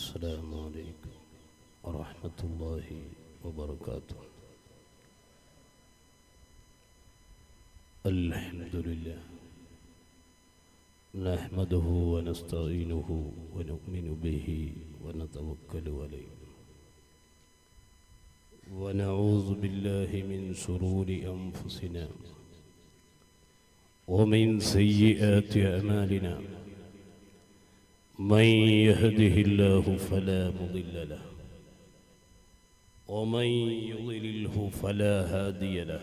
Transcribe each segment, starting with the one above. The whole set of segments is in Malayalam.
السلام عليكم ورحمة الله وبركاته. الحمد لله نحمده ونستعينه ونؤمن به ونتوكل عليه. ونعوذ بالله من شرور أنفسنا ومن سيئات أعمالنا. من يهده الله فلا مضل له ومن يضلله فلا هادي له.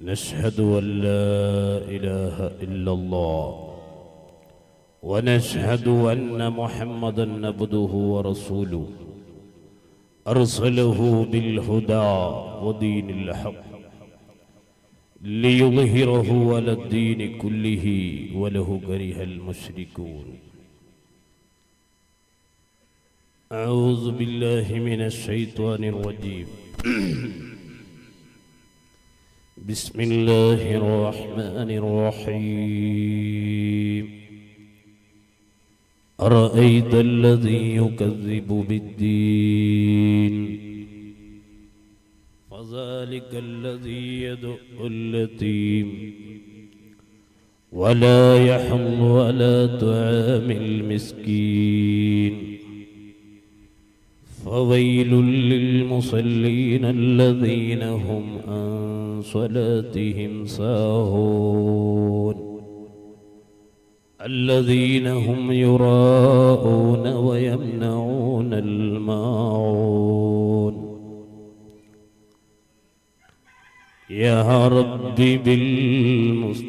نشهد أن لا إله إلا الله ونشهد أن محمدا عبده ورسوله. أرسله بالهدى ودين الحق. ليظهره على الدين كله وله كره المشركون. أعوذ بالله من الشيطان الرجيم. بسم الله الرحمن الرحيم. أرأيت الذي يكذب بالدين؟ فذلك الذي يدعو اليتيم. ولا يحض على طعام المسكين. فويل للمصلين الذين هم عن صلاتهم ساهون. الذين هم يراءون ويمنعون الماعون. يا رب بالمصطفى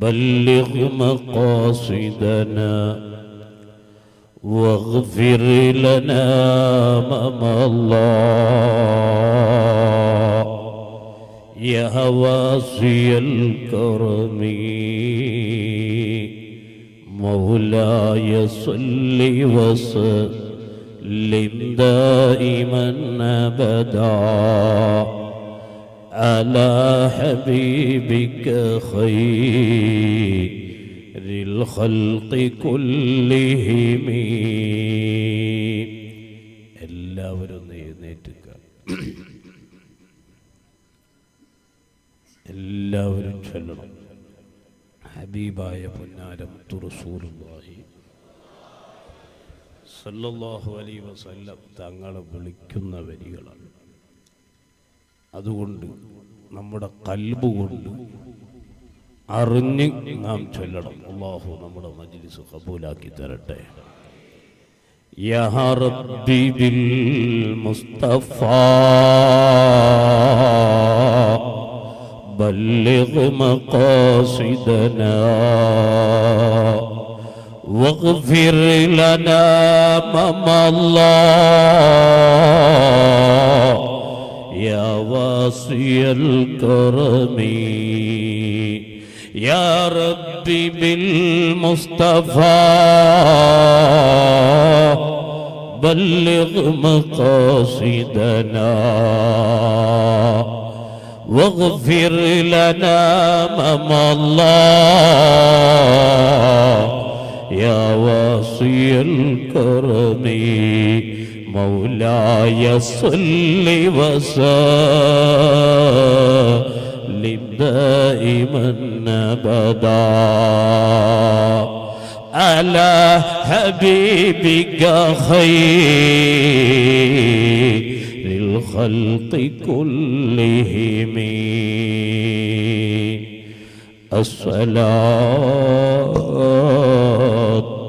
بلغ مقاصدنا واغفر لنا ما الله يا واسي الكرم مولاي صل وسلم. دائما ابدا على حبيبك خير الخلق كلهم എല്ലാവരും ഒന്ന് എഴുന്നേറ്റുക എല്ലാവരും ചൊല്ലണം ഹബീബായ പൊന്നാരം തുറസൂറുല്ലാഹി സല്ലല്ലാഹു അലൈ വസല്ലം തങ്ങളെ വിളിക്കുന്ന വരികളാണ് അതുകൊണ്ട് നമ്മുടെ കൽബ് കൊണ്ട് അറിഞ്ഞ് നാം ചൊല്ലണം അള്ളാഹു നമ്മുടെ മജ്ലിസ് കബൂലാക്കി തരട്ടെ യാ റബ്ബി ബിൽ മുസ്തഫ بلغ مقاصدنا واغفر لنا ما الله. يا واسي الكرم. يا ربي بالمصطفى. بلغ مقاصدنا. واغفر لنا ما الله. يا واسي الكرم مولاي صل وسلم دائما ابدا على حبيبك خير الخلق كلهم. الصلاة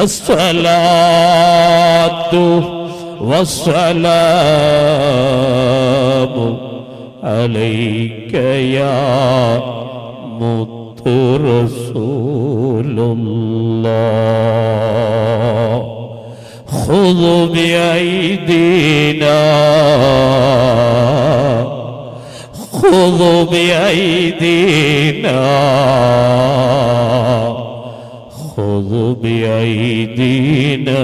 الصلاة والسلام عليك يا مطهر رسول الله. خذ بأيدينا. خذ بأيدينا. خذ بأيدينا.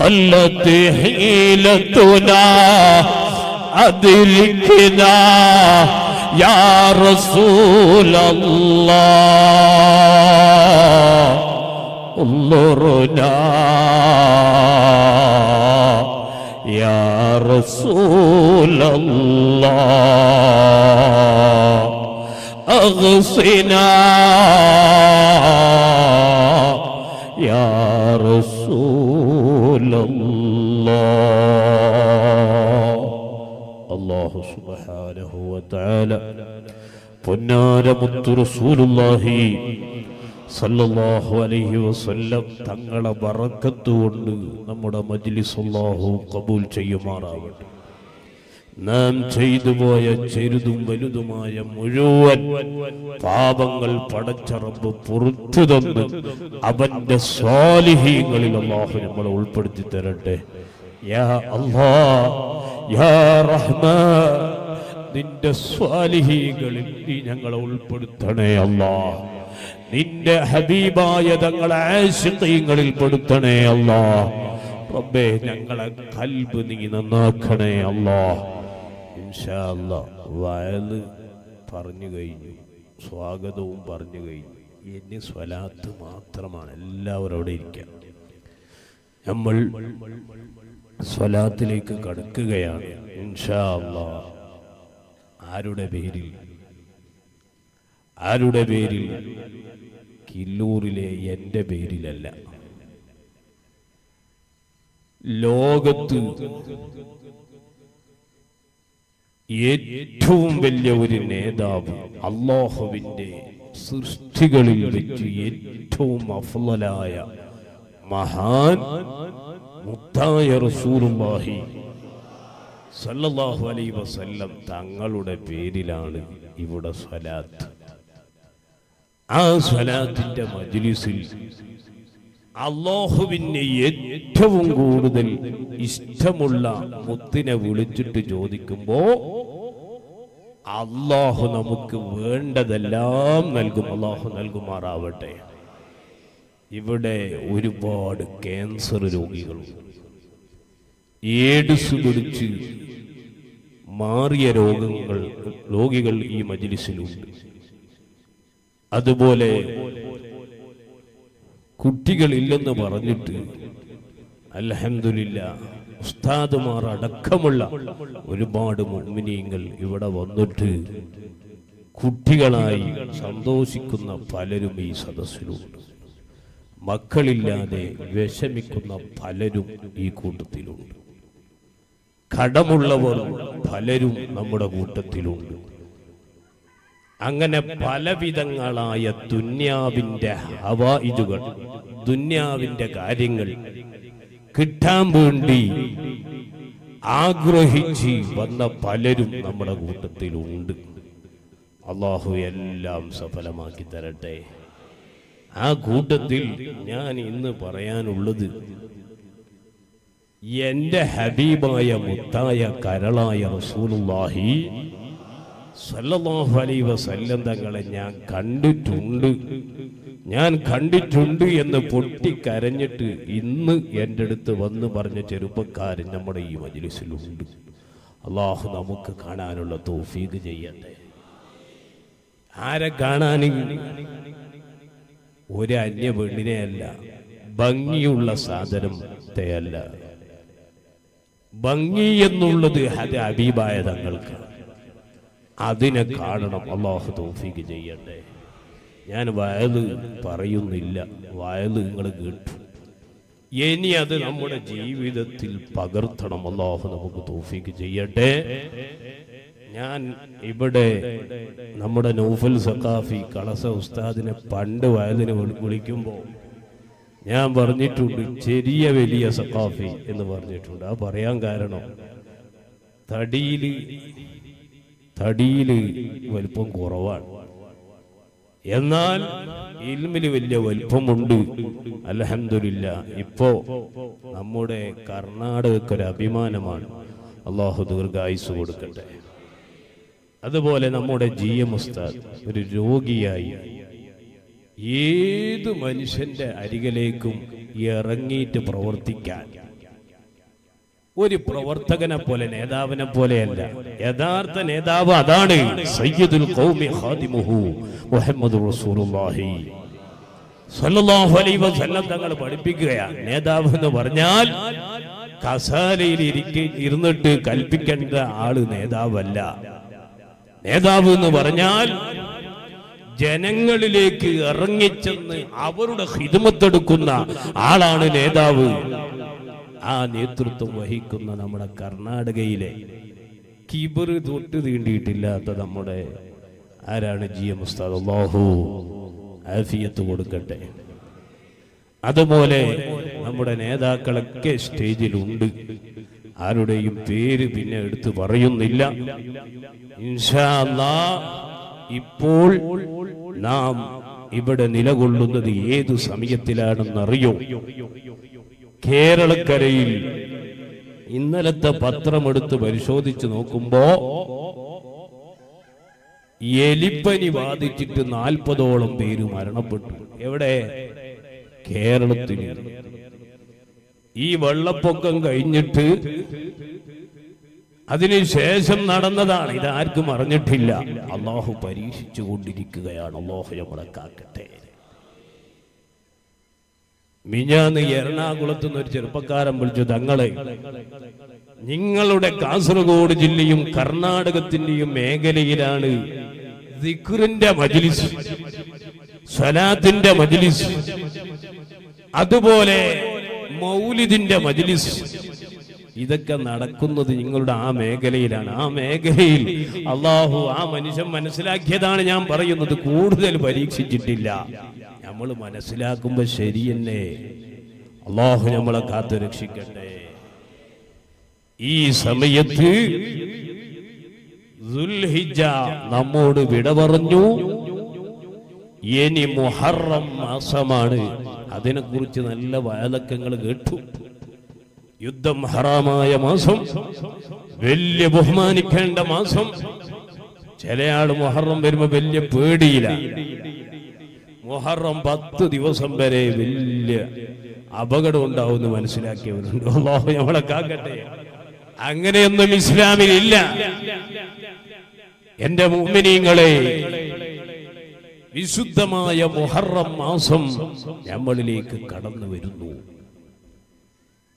قلت حيلتنا أدركنا يا رسول الله انظرنا. يا رسول الله. أغصنا يا رسول الله الله سبحانه وتعالى പൊന്നാര മുത്തു റസൂലുള്ളാഹി സല്ലല്ലാഹു അലൈഹി വസല്ലം തങ്ങളെ ബറക്കത്ത് കൊണ്ട് നമ്മുടെ മജ്ലിസ് അല്ലാഹു കബൂൽ ചെയ്യുമാറാവട്ടെ നാം ചെയ്തു പോയ ചെറുതും വലുതുമായ മുഴുവൻ പാപങ്ങൾ പടച്ചറമ്പ് പുറത്തു തന്ന് അവന്റെ സ്വാലിഹീങ്ങളിൽ അള്ളാഹു നമ്മളെ ഉൾപ്പെടുത്തി തരട്ടെ. യാ യാ റഹ്മാൻ നിന്റെ സ്വാലിഹീകളിൽ നീ ഞങ്ങളെ ഉൾപ്പെടുത്തണേ അള്ളാ. നിന്റെ ഹബീബായ തങ്ങളെ ആശിഖീങ്ങളിൽ പെടുത്തണേ അള്ളാ. റബ്ബേ ഞങ്ങളെ കൽബ് നീ നന്നാക്കണേ അല്ലാ ഇൻഷാ അല്ലാ വയൽ പറഞ്ഞു കഴിഞ്ഞു. സ്വാഗതവും പറഞ്ഞു കഴിഞ്ഞു. ഇനി സ്വലാത്ത് മാത്രമാണ്. എല്ലാവരും അവിടെ ഇരിക്കുക. നമ്മൾ സ്വലാത്തിലേക്ക് കടക്കുകയാണ്. ഇൻഷാ അല്ലാ ആരുടെ പേരിൽ? ആരുടെ പേരിൽ? കില്ലൂറിലെ എന്റെ പേരിലല്ല. ലോകത്ത് ഏറ്റവും വലിയ ഒരു നേതാവ് അള്ളാഹുവിന്റെ സൃഷ്ടികളിൽ വെച്ച് ഏറ്റവും അഫലായ മഹാൻ മുത്തായ റസൂലുള്ളാഹി സല്ലല്ലാഹു അലൈഹി വസല്ലം തങ്ങളുടെ പേരിലാണ് ഇവിടെ സ്വലാത്ത്. ആ സ്വലാത്തിന്റെ മജ്ലിസിൽ അള്ളാഹുവിന് ഏറ്റവും കൂടുതൽ ഇഷ്ടമുള്ള മുത്തിനെ വിളിച്ചിട്ട് ചോദിക്കുമ്പോ അള്ളാഹു നമുക്ക് വേണ്ടതെല്ലാം നൽകും. അള്ളാഹു നൽകുമാറാവട്ടെ. ഇവിടെ ഒരുപാട് ക്യാൻസർ രോഗികളുണ്ട്. ഏഡ്സ് പിടിച്ച് മാറിയ രോഗങ്ങൾ രോഗികൾ ഈ മജിലിസിലുണ്ട്. അതുപോലെ കുട്ടികളില്ലെന്ന് പറഞ്ഞിട്ട് അൽഹംദുലില്ല ഉസ്താദുമാർ അടക്കമുള്ള ഒരുപാട് മുഅ്മിനീങ്ങൾ ഇവിടെ വന്നിട്ട് കുട്ടികളായി സന്തോഷിക്കുന്ന പലരും ഈ സദസ്സിലുണ്ട്. മക്കളില്ലാതെ വിഷമിക്കുന്ന പലരും ഈ കൂട്ടത്തിലുണ്ട്. കടമുള്ളവർ പലരും നമ്മുടെ കൂട്ടത്തിലുണ്ട്. അങ്ങനെ പലവിധങ്ങളായ ദുന്യാവിന്റെ ഹവായിജുകൾ ദുന്യാവിന്റെ കാര്യങ്ങൾ കിട്ടാൻ വേണ്ടി ആഗ്രഹിച്ച് വന്ന പലരും നമ്മുടെ കൂട്ടത്തിലുണ്ട്. അള്ളാഹു എല്ലാം സഫലമാക്കി തരട്ടെ. ആ കൂട്ടത്തിൽ ഞാൻ ഇന്ന് പറയാനുള്ളത് എന്റെ ഹബീബായ മുത്തായ കരളായ റസൂലുള്ളാഹി സല്ലല്ലാഹു അലൈഹി വസല്ലം തങ്ങളെ ഞാൻ കണ്ടിട്ടുണ്ട്. ഞാൻ കണ്ടിട്ടുണ്ട് എന്ന് പൊട്ടിക്കരഞ്ഞിട്ട് ഇന്ന് എന്റെ അടുത്ത് വന്ന് പറഞ്ഞ ചെറുപ്പക്കാരൻ നമ്മുടെ ഈ മജിലിസിലുണ്ട്. അള്ളാഹു നമുക്ക് കാണാനുള്ള തൗഫീഖ് ചെയ്യട്ടെ. ആരെ കാണാൻ ഒരു അന്യ പെണ്ണിനെയല്ല ഭംഗിയുള്ള സാധനത്തെയല്ല ഭംഗി എന്നുള്ളത് അത് അഭിപായ തങ്ങൾക്ക്. അതിനെ കാണണം. അള്ളാഹു തോഫീക്ക് ചെയ്യട്ടെ. ഞാൻ വയത് പറയുന്നില്ല. വയത് നിങ്ങൾ കേട്ടു. ഇനി അത് നമ്മുടെ ജീവിതത്തിൽ പകർത്തണം. അള്ളാഹു നമുക്ക് തോഫിക്ക് ചെയ്യട്ടെ. ഞാൻ ഇവിടെ നമ്മുടെ നൗഫൽ സഖാഫി കളസ ഉസ്താദിനെ പണ്ട് വയതിന് വിളിക്കുമ്പോൾ ഞാൻ പറഞ്ഞിട്ടുണ്ട് ചെറിയ വലിയ സഖാഫി എന്ന് പറഞ്ഞിട്ടുണ്ട്. ആ പറയാൻ കാരണം തടിയിൽ തടിയിൽ വലിപ്പം കുറവാണ്. എന്നാൽ ഇൽമിന് വലിയ വലിപ്പമുണ്ട്. അലഹമില്ല ഇപ്പോ നമ്മുടെ കർണാടകക്കൊരു അഭിമാനമാണ്. അള്ളാഹു ദീർഘായുസ് കൊടുക്കട്ടെ. അതുപോലെ നമ്മുടെ ജി എം ഉസ്താദ് ഒരു രോഗിയായി. ഏത് മനുഷ്യന്റെ അരികിലേക്കും ഇറങ്ങിയിട്ട് പ്രവർത്തിക്കാൻ ഒരു പ്രവർത്തകനെ പോലെ നേതാവിനെ പോലെയല്ല. യഥാർത്ഥ നേതാവ് അതാണ്. സയ്യിദുൽ ഖൗമി ഖാദിമുഹു റസൂലുള്ളാഹി. അലൈഹി വസല്ലം തങ്ങൾ പഠിപ്പിക്കുകയാണ് നേതാവ് എന്ന് പറഞ്ഞാൽ കസാലയിൽ ഇരിക്കെ ഇരുന്നിട്ട് കൽപ്പിക്കേണ്ട ആൾ നേതാവല്ല. നേതാവ് എന്ന് പറഞ്ഞാൽ ജനങ്ങളിലേക്ക് ഇറങ്ങിച്ചെന്ന് അവരുടെ ഹിതമത്തെടുക്കുന്ന ആളാണ് നേതാവ്. ആ നേതൃത്വം വഹിക്കുന്ന നമ്മുടെ കർണാടകയിലെ കിബർ തൊട്ട് തീണ്ടിയിട്ടില്ലാത്ത നമ്മുടെ ആരാണ് ജി എം ഉസ്താദ്? ആഫിയത്ത് കൊടുക്കട്ടെ. അതുപോലെ നമ്മുടെ നേതാക്കളൊക്കെ സ്റ്റേജിലുണ്ട്. ആരുടെയും പേര് പിന്നെ എടുത്തു പറയുന്നില്ല. ഇപ്പോൾ നാം ഇവിടെ നിലകൊള്ളുന്നത് ഏതു സമയത്തിലാണെന്നറിയോ? കേരളക്കരയിൽ ഇന്നലത്തെ പത്രമെടുത്ത് പരിശോധിച്ച് നോക്കുമ്പോ എലിപ്പനി ബാധിച്ചിട്ട് നാൽപ്പതോളം പേര് മരണപ്പെട്ടു. എവിടെ? കേരളത്തിൽ ഈ വെള്ളപ്പൊക്കം കഴിഞ്ഞിട്ട് അതിനുശേഷം നടന്നതാണ്. ഇതാർക്കും അറിഞ്ഞിട്ടില്ല. അള്ളാഹു പരീക്ഷിച്ചു കൊണ്ടിരിക്കുകയാണ് അള്ളാഹു നമ്മളെ കാക്കട്ടെ. മിഞ്ഞാന്ന് എറണാകുളത്തു നിന്ന് ഒരു ചെറുപ്പക്കാരൻ വിളിച്ചു തങ്ങളെ നിങ്ങളുടെ കാസർഗോഡ് ജില്ലയും കർണാടകത്തിന്റെയും മേഖലയിലാണ് ദിഖുറിന്റെ മജ്ലിസ് സ്വലാത്തിന്റെ മജ്ലിസ് അതുപോലെ മൗലിദിന്റെ മജ്ലിസ്. ഇതൊക്കെ നടക്കുന്നത് നിങ്ങളുടെ ആ മേഖലയിലാണ്. ആ മേഖലയിൽ അള്ളാഹു ആ മനുഷ്യൻ മനസ്സിലാക്കിയതാണ് ഞാൻ പറയുന്നത്. കൂടുതൽ പരീക്ഷിച്ചിട്ടില്ല. നമ്മൾ മനസ്സിലാക്കുമ്പോ ശരിയെന്നെ. അള്ളാഹു നമ്മളെ കാത്തു രക്ഷിക്കട്ടെ. ഈ സമയത്ത് നമ്മോട് വിട പറഞ്ഞു ഇനി മുഹറം മാസമാണ്. അതിനെക്കുറിച്ച് നല്ല വയലക്കങ്ങൾ കേട്ടു. യുദ്ധം ഹറാമായ മാസം വലിയ ബഹുമാനിക്കേണ്ട മാസം. ചിലയാൾ മുഹറം വരുമ്പോ വലിയ പേടിയില്ല മുഹറം പത്ത് ദിവസം വരെ വലിയ അപകടം ഉണ്ടാവുമെന്ന് മനസ്സിലാക്കിയവരുണ്ട്. അള്ളാഹു നമ്മളെ കാക്കട്ടെ. അങ്ങനെയൊന്നും ഇസ്ലാമിലില്ല. എന്റെ മുമ്മിനീങ്ങളെ വിശുദ്ധമായ മുഹറം മാസം നമ്മളിലേക്ക് കടന്നു വരുന്നു.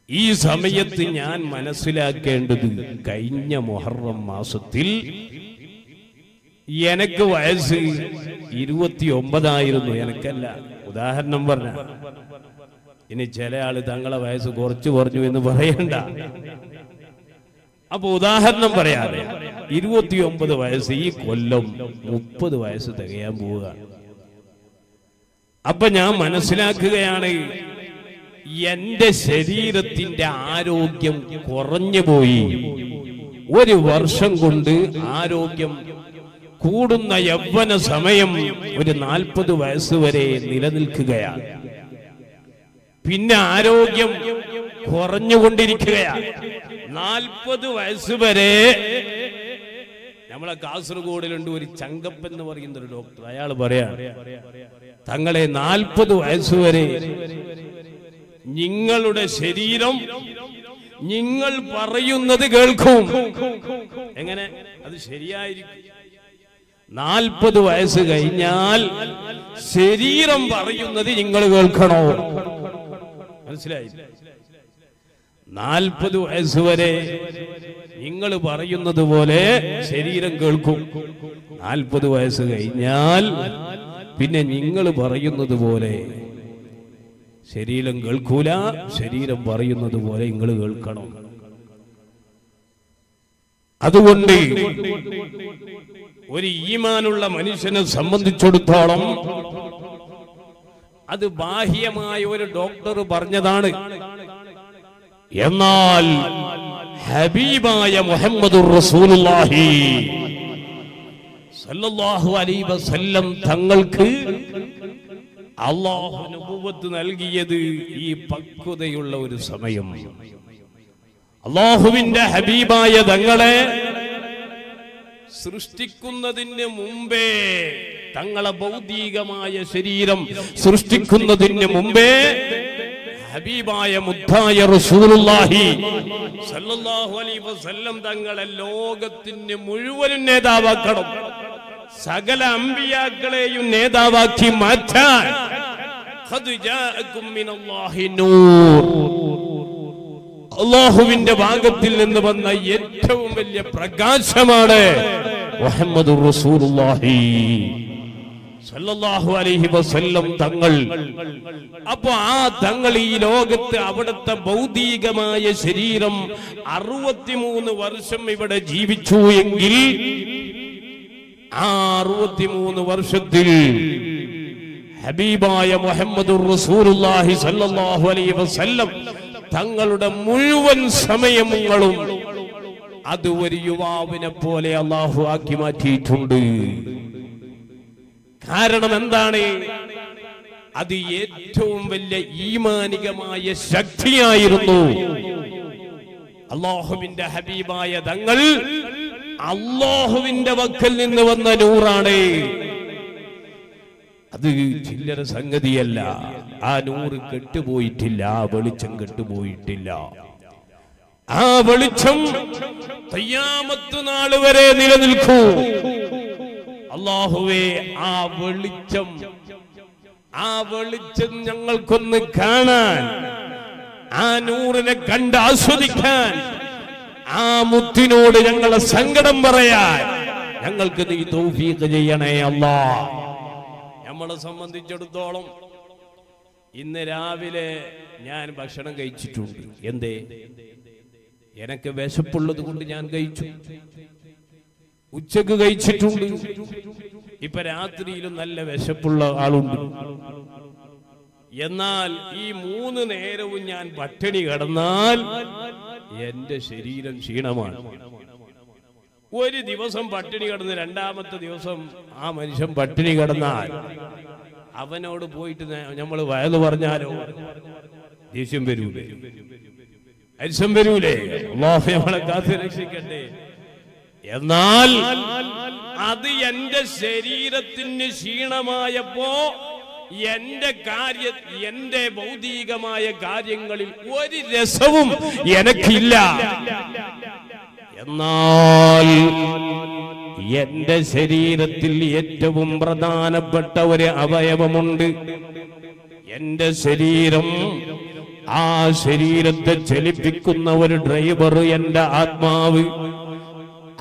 ഈ സമയത്ത് ഞാൻ മനസ്സിലാക്കേണ്ടത് കഴിഞ്ഞ മുഹറം മാസത്തിൽ എനിക്ക് വയസ്സ് ഇരുപത്തി ഒമ്പതായിരുന്നു എനക്കല്ല. ഉദാഹരണം പറഞ്ഞ ഇനി ചില ആൾ തങ്ങളെ വയസ്സ് കുറച്ചു കുറഞ്ഞു എന്ന് പറയണ്ട. അപ്പൊ ഉദാഹരണം പറയാതെ ഇരുപത്തിയൊമ്പത് വയസ്സ് ഈ കൊല്ലം മുപ്പത് വയസ്സ് തികയാൻ പോവുകയാണ് അപ്പൊ ഞാൻ മനസ്സിലാക്കുകയാണ് എന്റെ ശരീരത്തിന്റെ ആരോഗ്യം കുറഞ്ഞു പോയി. ഒരു വർഷം കൊണ്ട് ആരോഗ്യം കൂടുന്ന യൗവന സമയം ഒരു നാൽപ്പത് വയസ്സ് വരെ നിലനിൽക്കുകയാണ്. പിന്നെ ആരോഗ്യം കുറഞ്ഞുകൊണ്ടിരിക്കുകയാണ്. നാൽപ്പത് വയസ്സ് വരെ നമ്മളെ കാസർഗോഡിലുണ്ട് ഒരു ചങ്കപ്പ് എന്ന് പറയുന്ന ഒരു ഡോക്ടർ. അയാൾ പറയാ തങ്ങളെ നാൽപ്പത് വയസ്സ് വരെ നിങ്ങളുടെ ശരീരം നിങ്ങൾ പറയുന്നത് കേൾക്കും. എങ്ങനെ? അത് ശരിയായിരിക്കും. നാൽപ്പത് വയസ്സ് കഴിഞ്ഞാൽ ശരീരം പറയുന്നത് നിങ്ങൾ കേൾക്കണോ? മനസ്സിലായി? നാൽപ്പത് വയസ്സ് വരെ നിങ്ങൾ പറയുന്നത് പോലെ ശരീരം കേൾക്കും. നാൽപ്പത് വയസ്സ് കഴിഞ്ഞാൽ പിന്നെ നിങ്ങൾ പറയുന്നത് പോലെ ശരീരം കേൾക്കൂല ശരീരം പറയുന്നത് പോലെ നിങ്ങൾ കേൾക്കണം. അതുകൊണ്ട് ഒരു ഈമാനുള്ള മനുഷ്യനെ സംബന്ധിച്ചിടത്തോളം അത് ബാഹ്യമായ ഒരു ഡോക്ടർ പറഞ്ഞതാണ്. എന്നാൽ ഹബീബായ മുഹമ്മദ് റസൂലുള്ളാഹി അലൈഹി വസല്ലം തങ്ങൾക്ക് അള്ളാഹു നൽകിയത് ഈ പക്വതയുള്ള ഒരു സമയം. അള്ളാഹുവിന്റെ ഹബീബായ തങ്ങളെ സൃഷ്ടിക്കുന്നതിന് മുമ്പേ തങ്ങളെ ഭൗതികമായ ശരീരം സൃഷ്ടിക്കുന്നതിന് മുമ്പേ ഹബീബായ മുദ്ദായ റസൂലുള്ളാഹി സല്ലല്ലാഹു അലൈഹി വസല്ലം തങ്ങളെ ലോകത്തിന് മുഴുവനും നേതാവാക്കണം. സകല അമ്പിയാക്കളെയും നേതാവാക്കി മാറ്റാൻ. ഖദ് ജാഅകും മിനല്ലാഹി നൂർ. അള്ളാഹുവിന്റെ ഭാഗത്തിൽ നിന്ന് വന്ന ഏറ്റവും വലിയ പ്രകാശമാണ് അലൈഹി വസല്ലം തങ്ങൾ. അപ്പൊ ആ തങ്ങൾ ഈ ലോകത്ത് അവിടുത്തെ ഭൗതികമായ ശരീരം അറുപത്തിമൂന്ന് വർഷം ഇവിടെ ജീവിച്ചു എങ്കിൽ ആ അറുപത്തിമൂന്ന് വർഷത്തിൽ ഹബീബായ മുഹമ്മദ് റസൂലുള്ളാഹി സല്ലല്ലാഹു അലൈഹി വസല്ലം തങ്ങളുടെ മുഴുവൻ സമയങ്ങളും അത് ഒരു യുവാവിനെ പോലെ അള്ളാഹു ആക്കി മാറ്റിയിട്ടുണ്ട്. കാരണം എന്താണ്? അത് ഏറ്റവും വലിയ ഈമാനികമായ ശക്തിയായിരുന്നു. അള്ളാഹുവിന്റെ ഹബീബായ തങ്ങൾ അള്ളാഹുവിന്റെ വക്കൽ നിന്ന് വന്ന നൂറാണ്. അത് ചില്ലറ സംഗതിയല്ല. ആ നൂറ് കെട്ടുപോയിട്ടില്ല ആ വെളിച്ചം കെട്ടുപോയിട്ടില്ല. ആ വെളിച്ചം തയ്യാമത്ത് നാൾ വരെ നിലനിൽക്കൂ. അള്ളാഹുവേ ആ വെളിച്ചം ആ വെളിച്ചം ഞങ്ങൾക്കൊന്ന് കാണാൻ ആ നൂറിനെ കണ്ട് ആസ്വദിക്കാൻ ആ മുത്തിനോട് ഞങ്ങളെ സങ്കടം പറയാൻ ഞങ്ങൾക്ക് നീ തൗഫീഖ് ചെയ്യണേ അല്ലാ നമ്മളെ സംബന്ധിച്ചിടത്തോളം ഇന്ന് രാവിലെ ഞാൻ ഭക്ഷണം കഴിച്ചിട്ടുണ്ട്. എന്തേ? എനിക്ക് വിശപ്പുള്ളത് കൊണ്ട് ഞാൻ കഴിച്ചു. ഉച്ചയ്ക്ക് കഴിച്ചിട്ടുണ്ട്. ഇപ്പൊ രാത്രിയിലും നല്ല വിശപ്പുള്ള ആളുണ്ട്. എന്നാൽ ഈ മൂന്ന് നേരവും ഞാൻ പട്ടിണി കടന്നാൽ എന്റെ ശരീരം ക്ഷീണമാണ്. ഒരു ദിവസം പട്ടിണി കിടന്ന് രണ്ടാമത്തെ ദിവസം ആ മനുഷ്യൻ പട്ടിണി കിടന്നാൽ അവനോട് പോയിട്ട് നമ്മൾ വയത് പറഞ്ഞാലോ? ദേഷ്യം വരൂലേ? അരിശം വരൂലേ? നമ്മളെ കാത്തു രക്ഷിക്കട്ടെ. എന്നാൽ അത് എന്റെ ശരീരത്തിന് ക്ഷീണമായപ്പോ എന്റെ കാര്യ എന്റെ ഭൗതികമായ കാര്യങ്ങളിൽ ഒരു രസവും എനക്കില്ല. എന്നാൽ എന്റെ ശരീരത്തിൽ ഏറ്റവും പ്രധാനപ്പെട്ട ഒരു അവയവമുണ്ട്. എന്റെ ശരീരം ആ ശരീരത്തെ ചലിപ്പിക്കുന്ന ഒരു ഡ്രൈവർ എന്റെ ആത്മാവ്.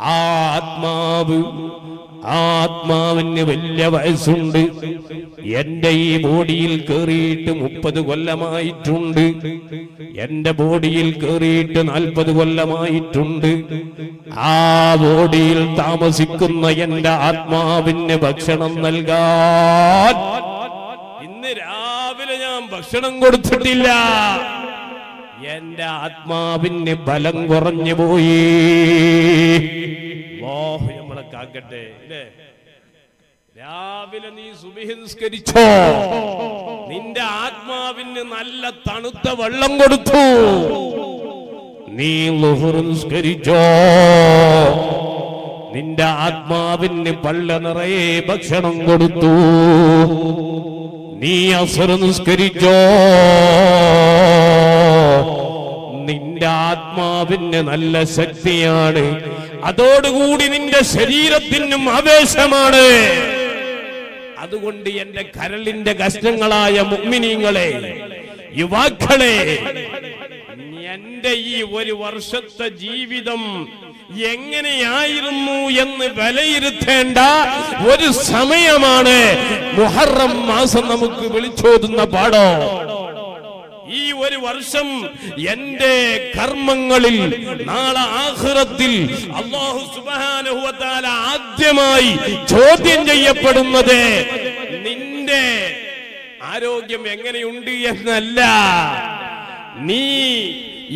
ആത്മാവ്. ആത്മാവിന് വലിയ വയസ്സുണ്ട്. എന്റെ ഈ ബോഡിയിൽ കേറിയിട്ട് മുപ്പത് കൊല്ലമായിട്ടുണ്ട്. എന്റെ ബോഡിയിൽ കേറിയിട്ട് നാൽപ്പത് കൊല്ലമായിട്ടുണ്ട്. ആ ബോഡിയിൽ താമസിക്കുന്ന എന്റെ ആത്മാവിന് ഭക്ഷണം നൽകാൻ ഇന്ന് രാവിലെ ഞാൻ ഭക്ഷണം കൊടുത്തിട്ടില്ല. എന്റെ ആത്മാവിന് ബലം കുറഞ്ഞു പോയി. നമ്മളെ കാക്കട്ടെ രാവിലെ നീ സുബഹി നിസ്കരിച്ചോ നിന്റെ ആത്മാവിന് നല്ല തണുത്ത വെള്ളം കൊടുത്തു. നീ ലുഹുറിസ്കരിച്ചോ നിന്റെ ആത്മാവിന് പള്ള നിറയെ ഭക്ഷണം കൊടുത്തു. നീ അസുര നിസ്കരിച്ചോ നിന്റെ ആത്മാവിന് നല്ല ശക്തിയാണ്. അതോടുകൂടി നിന്റെ ശരീരത്തിനും ആവേശമാണ്. അതുകൊണ്ട് എന്റെ കരളിന്റെ കഷ്ടങ്ങളായ മുഗ്മിനീങ്ങളെ യുവാക്കളെ എന്റെ ഈ ഒരു വർഷത്തെ ജീവിതം എങ്ങനെയായിരുന്നു എന്ന് വിലയിരുത്തേണ്ട ഒരു സമയമാണ്. മുഹറം മാസം നമുക്ക് വിളിച്ചോതുന്ന പാടോ ഈ ഒരു വർഷം എന്റെ കർമ്മങ്ങളിൽ നാളെ ആഹ്റത്തിൽ അള്ളാഹു തആല ആദ്യമായി ചോദ്യം ചെയ്യപ്പെടുന്നത് നിന്റെ ആരോഗ്യം എങ്ങനെയുണ്ട് എന്നല്ല. നീ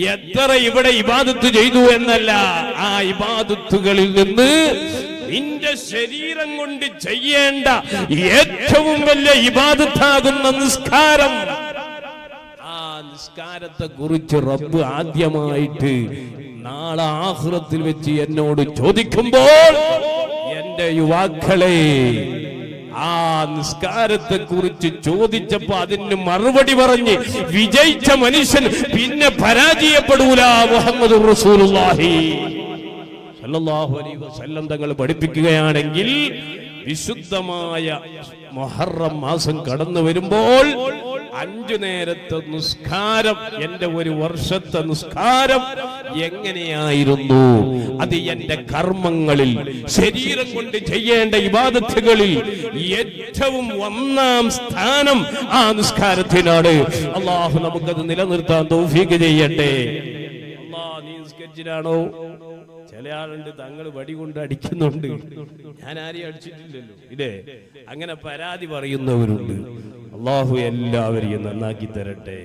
എത്ര ഇവിടെ ഇബാദത്ത് ചെയ്തു എന്നല്ല. ആ ഇബാദത്തുകളിൽ നിന്ന് നിന്റെ ശരീരം കൊണ്ട് ചെയ്യേണ്ട ഏറ്റവും വലിയ ഇബാദത്താകുന്ന നിസ്കാരം നിസ്കാരത്തെ കുറിച്ച് റബ്ബ് ആദ്യമായിട്ട് നാളെ ആഹ്റത്തിൽ വെച്ച് എന്നോട് ചോദിക്കുമ്പോൾ എന്റെ യുവാക്കളെ ആ നിസ്കാരത്തെ കുറിച്ച് ചോദിച്ചപ്പോ അതിന് മറുപടി പറഞ്ഞ് വിജയിച്ച മനുഷ്യൻ പിന്നെ പരാജയപ്പെടൂല മുഹമ്മദ് റസൂലുള്ളാഹി. സല്ലല്ലാഹു അലൈഹി വസല്ലം തങ്ങൾ പഠിപ്പിക്കുകയാണെങ്കിൽ വിശുദ്ധമായ മൊഹറം മാസം കടന്നു വരുമ്പോൾ അഞ്ചു നേരത്തെ നിസ്കാരം എന്റെ ഒരു വർഷത്തെ നിസ്കാരം എങ്ങനെയായിരുന്നു? അത് എന്റെ കർമ്മങ്ങളിൽ ശരീരം കൊണ്ട് ചെയ്യേണ്ട ഇബാദത്തുകളിൽ ഏറ്റവും ഒന്നാം സ്ഥാനം ആ നിസ്കാരത്തിനാണ്. അള്ളാഹു നമുക്കത് നിലനിർത്താൻ തോഫീക്ക് ചെയ്യട്ടെ. നിസ്കരിച്ചിട്ടാണോ? ചില ആളുണ്ട് തങ്ങൾ വടി കൊണ്ട് അടിക്കുന്നുണ്ട്. ഞാൻ ആരെയും അടിച്ചിട്ടില്ലല്ലോ. ഇല്ലേ അങ്ങനെ പരാതി പറയുന്നവരുണ്ട്. അള്ളാഹു എല്ലാവരെയും നന്നാക്കി തരട്ടെ.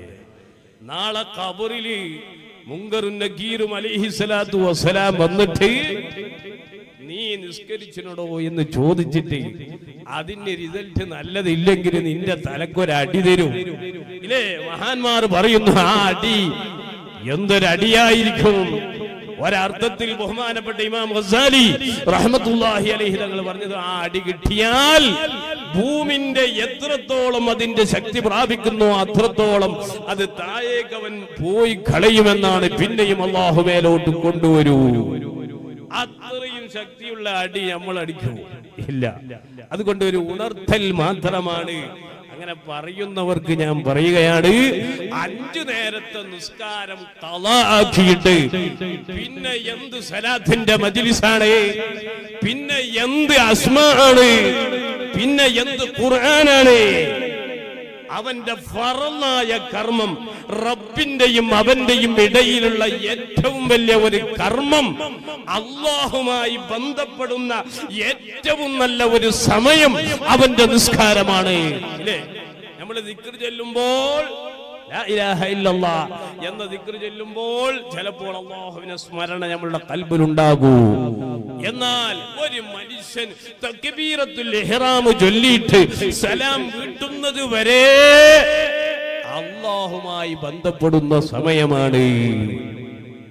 നാളെ കബറിൽ മുങ്കറും നഗീറും അലിഹി സ്വലാത്തു വസ്സലാം വന്നിട്ട് നീ നിസ്കരിച്ചിനോടോ എന്ന് ചോദിച്ചിട്ട് അതിന്റെ റിസൾട്ട് നല്ലതില്ലെങ്കിൽ നിന്റെ തലക്കൊരടി തരും. ഇല്ലേ മഹാന്മാർ പറയുന്നു ആ അടി എന്തൊരടിയായിരിക്കും? ഒരർത്ഥത്തിൽ ബഹുമാനപ്പെട്ട ഇമാം ഗസാലി റഹ്മത്തുല്ലാഹി അലൈഹി തങ്ങൾ പറഞ്ഞത് ആ അടി കിട്ടിയാൽ ഭൂമിന്റെ എത്രത്തോളം അതിന്റെ ശക്തി പ്രാപിക്കുന്നു അത്രത്തോളം അത് താഴേക്കവൻ പോയി കളയുമെന്നാണ് പിന്നെയും അള്ളാഹു മേലോട്ട് കൊണ്ടുവരൂ. അത്രയും ശക്തിയുള്ള അടി നമ്മൾ അടിക്കൂ. ഇല്ല. അതുകൊണ്ട് ഒരു ഉണർത്തൽ മാത്രമാണ് അങ്ങനെ പറയുന്നവർക്ക് ഞാൻ പറയുകയാണ്. അഞ്ചു നേരത്തെ നിസ്കാരം തലാക്കിയിട്ട് പിന്നെ എന്ത് സലാത്തിന്റെ മജിലിസാണ്? പിന്നെ എന്ത് അസ്മാണ് പിന്നെ എന്ത് ഖുർആനാണ്? അവന്റെ ഫറന്നായ കർമ്മം റബ്ബിന്റെയും അവന്റെയും ഇടയിലുള്ള ഏറ്റവും വലിയ ഒരു കർമ്മം. അള്ളാഹുമായി ബന്ധപ്പെടുന്ന ഏറ്റവും നല്ല ഒരു സമയം അവന്റെ നിസ്കാരമാണ്. നമ്മൾ ദിക്ർ ചെല്ലുമ്പോൾ എന്ന ദിക്ർ ചെല്ലുമ്പോൾ ചിലപ്പോൾ അള്ളാഹുവിനെ സ്മരണ നമ്മളുടെ കൽബിലുണ്ടാകൂ. എന്നാൽ ഒരു മനുഷ്യൻ തക്ബീറത്തുൽ ഇഹ്റാം ചൊല്ലിയിട്ട് സലാം വീട്ടുന്നത് വരെ അള്ളാഹുമായി ബന്ധപ്പെടുന്ന സമയമാണ്.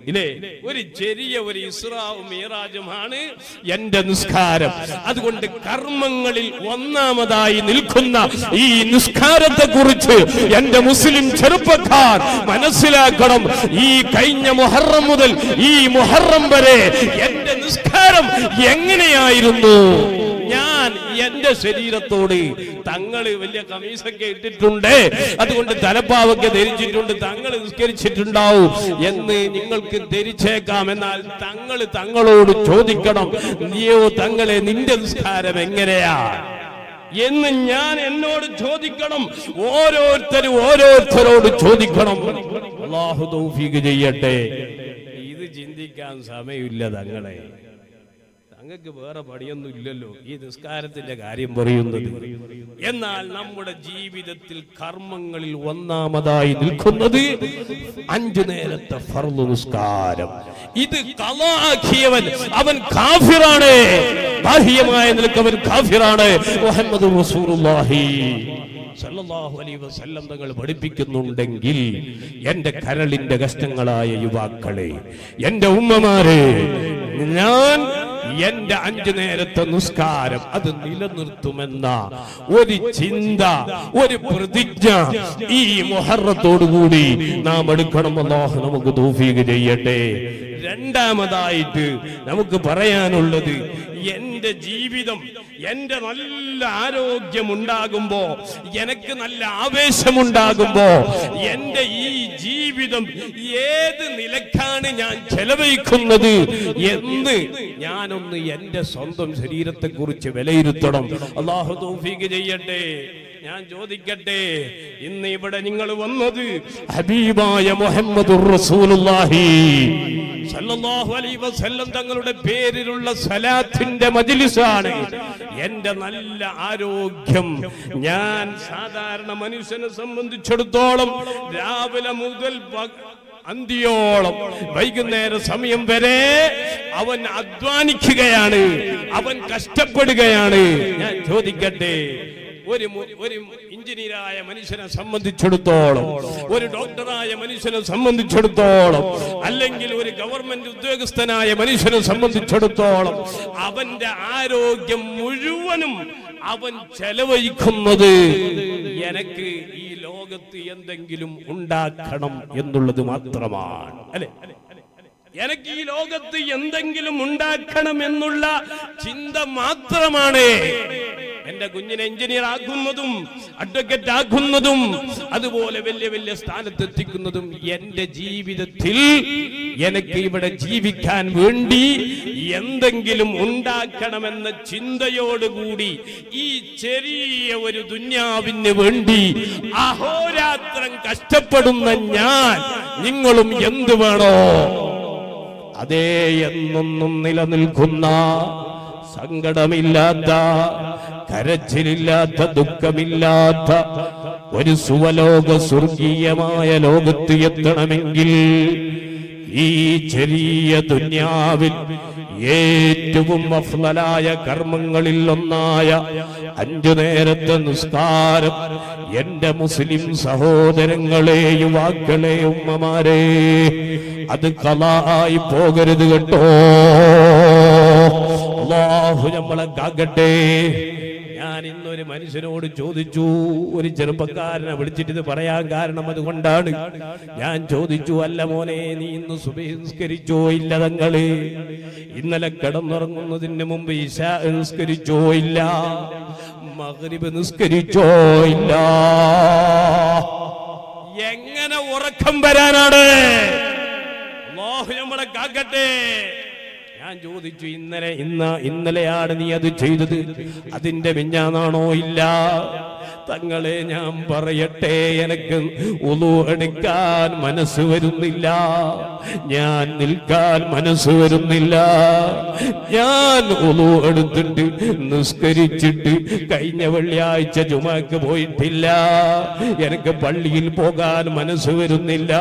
ഇല്ലേ? ഒരു ചെറിയ ഒരു ഇസ്രാവും മീറാജുമാണ് എന്റെ നിസ്കാരം. അതുകൊണ്ട് കർമ്മങ്ങളിൽ ഒന്നാമതായി നിൽക്കുന്ന ഈ നിസ്കാരത്തെ കുറിച്ച് എന്റെ മുസ്ലിം ചെറുപ്പക്കാർ മനസ്സിലാക്കണം. ഈ കഴിഞ്ഞ മുഹറം മുതൽ ഈ മുഹറം വരെ എന്റെ നിസ്കാരം എങ്ങനെയായിരുന്നു? ഞാൻ എന്റെ ശരീരത്തോട് തങ്ങൾ വലിയ കമീസൊക്കെ ഇട്ടിട്ടുണ്ട്. അതുകൊണ്ട് തലപ്പാവൊക്കെ ധരിച്ചിട്ടുണ്ട് തങ്ങൾ നിസ്കരിച്ചിട്ടുണ്ടാവും എന്ന് നിങ്ങൾക്ക് ധരിച്ചേക്കാം. എന്നാൽ തങ്ങൾ തങ്ങളോട് ചോദിക്കണം നീയോ തങ്ങളെ നിന്റെ നിസ്കാരം എങ്ങനെയാ? എന്ന് ഞാൻ എന്നോട് ചോദിക്കണം ഓരോരുത്തരും ഓരോരുത്തരോട് ചോദിക്കണം. അള്ളാഹു തൗഫീഖ് ചെയ്യട്ടെ. ഇത് ചിന്തിക്കാൻ സമയമില്ല തങ്ങളെ. അങ്ങക്ക് വേറെ പണിയൊന്നും ഇല്ലല്ലോ. ഈ നിസ്കാരത്തിന്റെ കാര്യം പറയുന്നത്. എന്നാൽ നമ്മുടെ ജീവിതത്തിൽ കർമ്മങ്ങളിൽ ഒന്നാമതായി നിൽക്കുന്നത് അഞ്ചു നേരത്തെ ഫർദ് നിസ്കാരം. ഇത് കലാഖിയവൻ അവൻ കാഫിറാണ്. ബാഹ്യമായ നിൽക്കവൻ കാഫിറാണ്. മുഹമ്മദ് റസൂലുള്ളാഹി. അലൈഹി വസല്ലം തങ്ങൾ പഠിപ്പിക്കുന്നുണ്ടെങ്കിൽ എന്റെ കരളിന്റെ കഷ്ടങ്ങളായ യുവാക്കളെ എന്റെ ഉമ്മമാരെ ഞാൻ എന്റെ അഞ്ചു നേരത്തെ നിസ്കാരം അത് നിലനിർത്തുമെന്ന. ഒരു ചിന്ത ഒരു പ്രതിജ്ഞ ഈ മൊഹറത്തോടുകൂടി നാം എടുക്കണം നമുക്ക് തൗഫീഖ് ചെയ്യട്ടെ. രണ്ടാമതായിട്ട് നമുക്ക് പറയാനുള്ളത് എന്റെ ജീവിതം എന്റെ നല്ല ആരോഗ്യമുണ്ടാകുമ്പോ എനിക്ക് നല്ല ആവേശമുണ്ടാകുമ്പോ എന്റെ ഈ ജീവിതം ഏത് നിലക്കാണ് ഞാൻ ചെലവഴിക്കുന്നത് എന്ന് ഞാനൊന്ന് എന്റെ സ്വന്തം ശരീരത്തെ കുറിച്ച് വിലയിരുത്തണം. അള്ളാഹു തൗഫീഖ് ചെയ്യട്ടെ. ഞാൻ ചോദിക്കട്ടെ ഇന്ന് ഇവിടെ നിങ്ങൾ വന്നത് ഹബീബായ മുഹമ്മദ് തങ്ങളുടെ പേരിലുള്ള സലാത്തിന്റെ മജിലിസാണ്. എന്റെ നല്ല ആരോഗ്യം. ഞാൻ സാധാരണ മനുഷ്യനെ സംബന്ധിച്ചിടത്തോളം രാവിലെ മുതൽ അന്തിയോളം വൈകുന്നേര സമയം വരെ അവൻ അധ്വാനിക്കുകയാണ് അവൻ കഷ്ടപ്പെടുകയാണ്. ഞാൻ ചോദിക്കട്ടെ ഒരു ഒരു എഞ്ചിനീയറായ മനുഷ്യനെ സംബന്ധിച്ചിടത്തോളം ഒരു ഡോക്ടറായ മനുഷ്യനെ സംബന്ധിച്ചിടത്തോളം അല്ലെങ്കിൽ ഒരു ഗവൺമെന്റ് ഉദ്യോഗസ്ഥനായ മനുഷ്യനെ സംബന്ധിച്ചിടത്തോളം അവന്റെ ആരോഗ്യം മുഴുവനും അവൻ ചെലവഴിക്കുന്നത് എനിക്ക് ഈ ലോകത്ത് എന്തെങ്കിലും ഉണ്ടാക്കണം എന്നുള്ളത് മാത്രമാണ്. അല്ലെ? എനിക്ക് ഈ ലോകത്ത് എന്തെങ്കിലും ഉണ്ടാക്കണം എന്നുള്ള ചിന്ത മാത്രമാണ്. എന്റെ കുഞ്ഞിനെ എഞ്ചിനീയർ ആക്കുന്നതും അഡ്വക്കേറ്റ് ആക്കുന്നതും അതുപോലെ വലിയ വലിയ സ്ഥാനത്ത് എത്തിക്കുന്നതും എന്റെ ജീവിതത്തിൽ എനിക്ക് ഇവിടെ ജീവിക്കാൻ വേണ്ടി എന്തെങ്കിലും ഉണ്ടാക്കണമെന്ന ചിന്തയോടുകൂടി ഈ ചെറിയ ഒരു ദുന്യാവിന് വേണ്ടി അഹോരാത്രം കഷ്ടപ്പെടുന്ന ഞാൻ നിങ്ങളും എന്തു വേണോ അതേ എന്നൊന്നും നിലനിൽക്കുന്ന സങ്കടമില്ലാത്ത കരച്ചിലില്ലാത്ത ദുഃഖമില്ലാത്ത ഒരു സുവലോക സ്വർഗീയമായ ലോകത്ത് എത്തണമെങ്കിൽ ഈ ചെറിയ ദുന്യാവിൽ ഏറ്റവും അഫ്ലലായ കർമ്മങ്ങളിൽ ഒന്നായ അഞ്ചു നേരത്തെ നിസ്കാരം എന്റെ മുസ്ലിം സഹോദരങ്ങളെ യുവാക്കളെ ഉമ്മമാരെ അത് കലായി പോകരുത് കേട്ടോ. അള്ളാഹു നമ്മളെ കാക്കട്ടെ. ഇന്നൊരു മനുഷ്യനോട് ചോദിച്ചു ഒരു ചെറുപ്പക്കാരനെ വിളിച്ചിട്ട് ഇത് പറയാൻ കാരണം അതുകൊണ്ടാണ്. ഞാൻ ചോദിച്ചു അല്ല മോനെ നീ ഇന്ന് സുബഹിസ്കരിച്ചോ ഇല്ല തങ്ങൾ? ഇന്നലെ കിടന്നുറങ്ങുന്നതിന് മുമ്പ് ഇശ നിസ്കരിച്ചോ ഇല്ല? മഗ്രിബ് നിസ്കരിച്ചോ ഇല്ല? എങ്ങനെ ഉറക്കം വരാനാണ്? നമ്മളെ കാക്കട്ടെ. ഞാൻ ചോദിച്ചു ഇന്നലെ ഇന്ന് ഇന്നലെയാണ് നീ അത് ചെയ്തത്? അതിന്റെ മിഞ്ഞാന്നാണോ ഇല്ല? തങ്ങളെ ഞാൻ പറയട്ടെ. എനിക്ക് ഉളു എടുക്കാൻ മനസ്സ് വരുന്നില്ല. ഞാൻ നിൽക്കാൻ മനസ്സ് വരുന്നില്ല. ഞാൻ ഉളു എടുത്തിട്ട് നിസ്കരിച്ചിട്ട് കഴിഞ്ഞ വെള്ളിയാഴ്ച ചുമക്ക് പോയിട്ടില്ല. എനിക്ക് പള്ളിയിൽ പോകാൻ മനസ്സ് വരുന്നില്ല.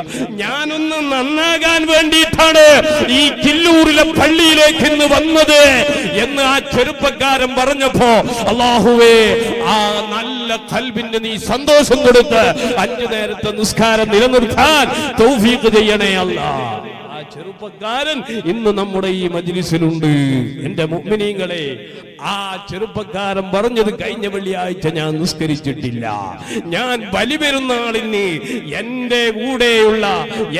ഞാനൊന്ന് നന്നാകാൻ വേണ്ടിയിട്ടാണ് ഈ കില്ലൂരിലെ പള്ളിയിലേക്ക് ഇന്ന് വന്നത് എന്ന് ആ ചെറുപ്പക്കാരൻ പറഞ്ഞപ്പോ അള്ളാഹുവേ ആ നല്ല കൽബിന് നീ സന്തോഷം കൊടുത്ത് അഞ്ചു നേരത്തെ നിസ്കാരം നിലനിർത്താൻ തൗഫീഖ് ചെയ്യണേ അല്ല. ആ ചെറുപ്പക്കാരൻ ഇന്ന് നമ്മുടെ ഈ മജ്ലിസിലുണ്ട്. എന്റെ മുഅ്മിനീങ്ങളെ ആ ചെറുപ്പക്കാരൻ പറഞ്ഞത് കഴിഞ്ഞ വെള്ളിയാഴ്ച ഞാൻ നിസ്കരിച്ചിട്ടില്ല. ഞാൻ ബലി ബലിപെരുന്നാളിന് എന്റെ കൂടെയുള്ള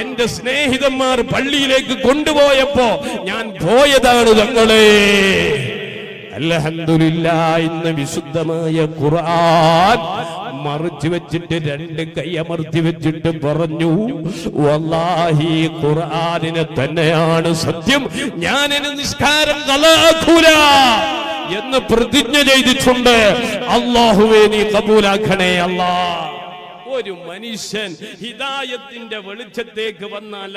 എന്റെ സ്നേഹിതന്മാർ പള്ളിയിലേക്ക് കൊണ്ടുപോയപ്പോ ഞാൻ പോയതാണ് തങ്ങളെ. അൽഹംദുലില്ല ഇന്ന് വിശുദ്ധമായ ഖുർആൻ മറിച്ചു വെച്ചിട്ട് രണ്ട് കൈയമർത്തി വെച്ചിട്ട് പറഞ്ഞു വല്ലാഹി ഖുർആനിനെ തന്നെയാണ് സത്യം. ഞാൻ നിസ്കാരം കളാക്കൂല എന്ന് പ്രതിജ്ഞ ചെയ്തിട്ടുണ്ട്. അള്ളാഹുവേ നീ കബൂലാക്കണേ അല്ലാ ഒരു മനുഷ്യൻ ഹിദായത്തിന്റെ വെളിച്ചത്തേക്ക് വന്നാൽ.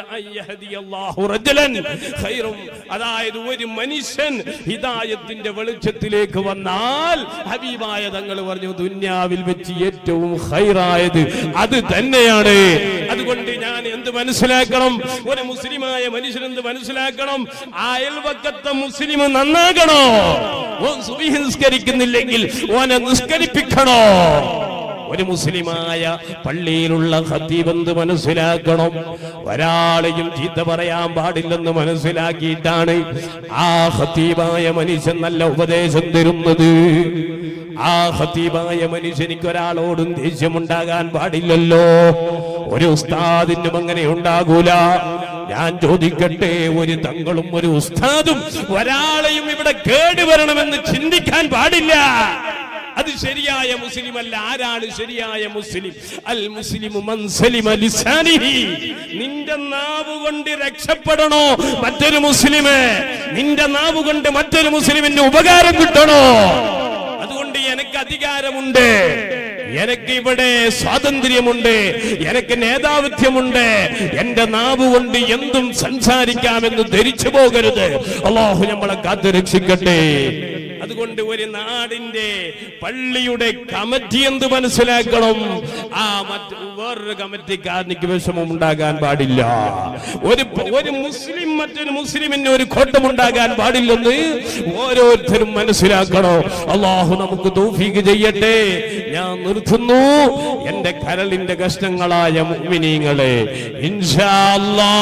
അതായത് ഒരു മനുഷ്യൻ ഹിദായത്തിന്റെ വെളിച്ചത്തിലേക്ക് വന്നാൽ ഹബീബായ തങ്ങൾ പറഞ്ഞു ദുന്യാവിൽ വെച്ച് ഏറ്റവും ഹൈറായത് അത് തന്നെയാണ്. അതുകൊണ്ട് ഞാൻ എന്ത് മനസ്സിലാക്കണം? ഒരു മുസ്ലിമായ മനുഷ്യൻ എന്ത് മനസ്സിലാക്കണം? അയൽവക്കത്തെ മുസ്ലിം നന്നാകണോ? ഓൻ സുവിഹിസ്കരിക്കുന്നില്ലെങ്കിൽ ഓനെ നിസ്കരിപ്പിക്കണോ? ഒരു മുസ്ലിമായ പള്ളിയിലുള്ള ഖത്തീബെന്ത് മനസ്സിലാക്കണം? ഒരാളെയും ചീത്ത പറയാൻ പാടില്ലെന്ന് മനസ്സിലാക്കിയിട്ടാണ് ആ ഹത്തീബായ മനുഷ്യൻ നല്ല ഉപദേശം തരുന്നത്. ആ ഖത്തീബായ മനുഷ്യനിക്ക് ഒരാളോടും ദേഷ്യമുണ്ടാകാൻ പാടില്ലല്ലോ. ഒരു ഉസ്താദിനും അങ്ങനെ ഉണ്ടാകൂല. ഞാൻ ചോദിക്കട്ടെ ഒരു തങ്ങളും ഒരു ഉസ്താദും ഒരാളെയും ഇവിടെ കേടുവരണമെന്ന് ചിന്തിക്കാൻ പാടില്ല. അത് ശരിയായ മുസ്ലിം അല്ല ആരാണ് ശരിയായ മുസ്ലിം? അൽ മുസ്ലിം നിന്റെ നാവ് കൊണ്ട് രക്ഷപ്പെടണോ മറ്റൊരു മുസ്ലിമേ? നിന്റെ നാവ് കൊണ്ട് മറ്റൊരു മുസ്ലിമിന് ഉപകാരം കിട്ടണോ? അതുകൊണ്ട് എനിക്ക് അധികാരമുണ്ട്. എനിക്ക് ഇവിടെ സ്വാതന്ത്ര്യമുണ്ട്. എനിക്ക് നേതാവിധ്യമുണ്ട് എന്റെ നാവ് കൊണ്ട് എന്തും സംസാരിക്കാമെന്ന് ധരിച്ചു പോകരുത്. അള്ളാഹു നമ്മളെ കാത്തു രക്ഷിക്കട്ടെ. അതുകൊണ്ട് ഒരു നാടിന്റെ പള്ളിയുടെ കമ്മിറ്റി എന്ത് മനസ്സിലാക്കണം? ആ മറ്റ് വേറൊരു കമ്മിറ്റിക്കാരനിക്ക് വിഷമം ഉണ്ടാകാൻ പാടില്ല. ഒരു ഒരു മുസ്ലിം മറ്റൊരു മുസ്ലിമിന് ഒരു കോട്ടമുണ്ടാകാൻ പാടില്ലെന്ന് ഓരോരുത്തരും മനസ്സിലാക്കണം. അള്ളാഹു നമുക്ക് തൗഫീഖ് ചെയ്യട്ടെ. ഞാൻ നിർത്തുന്നു. എന്റെ കരളിന്റെ കഷ്ടങ്ങളായ മുഅ്മിനീങ്ങളെ ഇൻഷാ അല്ലാ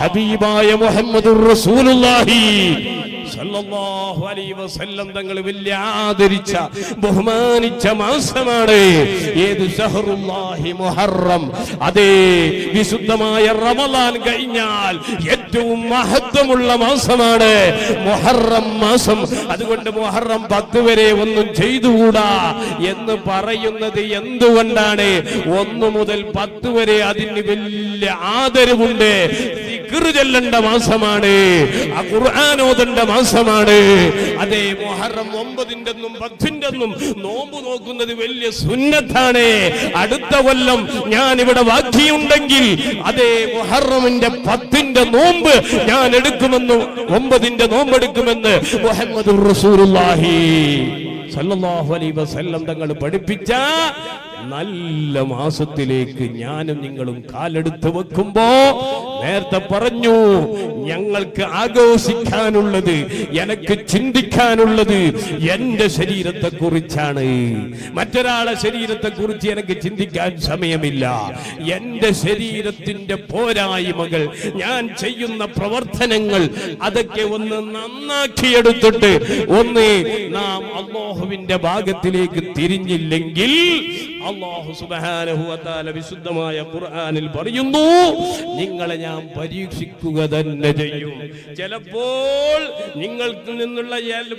ഹബീബായ മുഹമ്മദുർ റസൂലുള്ളാഹി. സല്ലല്ലാഹു അലൈഹി വസല്ലം തങ്ങൾ വലിയ ആദരിച്ച ബഹുമാനിച്ച മാസമാണ് ഏത് ഷഹറുല്ലാഹി മുഹറം. അതേ വിശുദ്ധമായ റമലാൻ കഴിഞ്ഞാൽ ഏറ്റവും മഹത്വമുള്ള മാസമാണ് മുഹറം മാസം. അതുകൊണ്ട് മുഹറം പത്ത് വരെ ഒന്നും ചെയ്തുകൂടാ എന്ന് പറയുന്നത് എന്തുകൊണ്ടാണ്? ഒന്ന് മുതൽ പത്ത് വരെ അതിന് വലിയ ആദരവുണ്ട്. ദിക്റ് ചൊല്ലേണ്ട മാസമാണ്. ആ ഓതേണ്ട മാസമാണ്. അതേ മുഹറം ഒമ്പതിന്റെ ഒന്നും പത്തിന്റെ ഒന്നും നോമ്പ് നോക്കുന്നത് വലിയ സുന്നത്താണ്. അടുത്ത കൊല്ലം ഞാൻ ഇവിടെ വാക്കിയുണ്ടെങ്കിൽ അതേ മുഹറമിന്റെ പത്തിന്റെ നോമ്പ് ഞാൻ എടുക്കുമെന്ന് ഒമ്പതിന്റെ നോമ്പ് എടുക്കുമെന്ന് മുഹമ്മദ് റസൂലുള്ളാഹി. സല്ലല്ലാഹു അലൈഹി വസല്ലം തങ്ങൾ പഠിപ്പിച്ച നല്ല മാസത്തിലേക്ക് ഞാനും നിങ്ങളും കാലെടുത്ത് വെക്കുമ്പോ നേരത്തെ പറഞ്ഞു ഞങ്ങൾക്ക് ആഘോഷിക്കാനുള്ളത് എനിക്ക് ചിന്തിക്കാനുള്ളത് എന്റെ ശരീരത്തെ കുറിച്ചാണ് മറ്റൊരാളെ ശരീരത്തെ കുറിച്ച് എനിക്ക് ചിന്തിക്കാൻ സമയമില്ല. എന്റെ ശരീരത്തിന്റെ പോരായ്മകൾ ഞാൻ ചെയ്യുന്ന പ്രവർത്തനങ്ങൾ അതൊക്കെ ഒന്ന് നന്നാക്കിയെടുത്തിട്ട് ഒന്ന് നാം അള്ളാഹുവിന്റെ ഭാഗത്തിലേക്ക് തിരിഞ്ഞില്ലെങ്കിൽ അള്ളാഹു വതആല വിശുദ്ധമായ ഖുർആനിൽ പറയുന്നു നിങ്ങളെ ഞാൻ പരീക്ഷിക്കുക തന്നെ ചെയ്യും. ചിലപ്പോൾ നിങ്ങൾക്ക് നിന്നുള്ള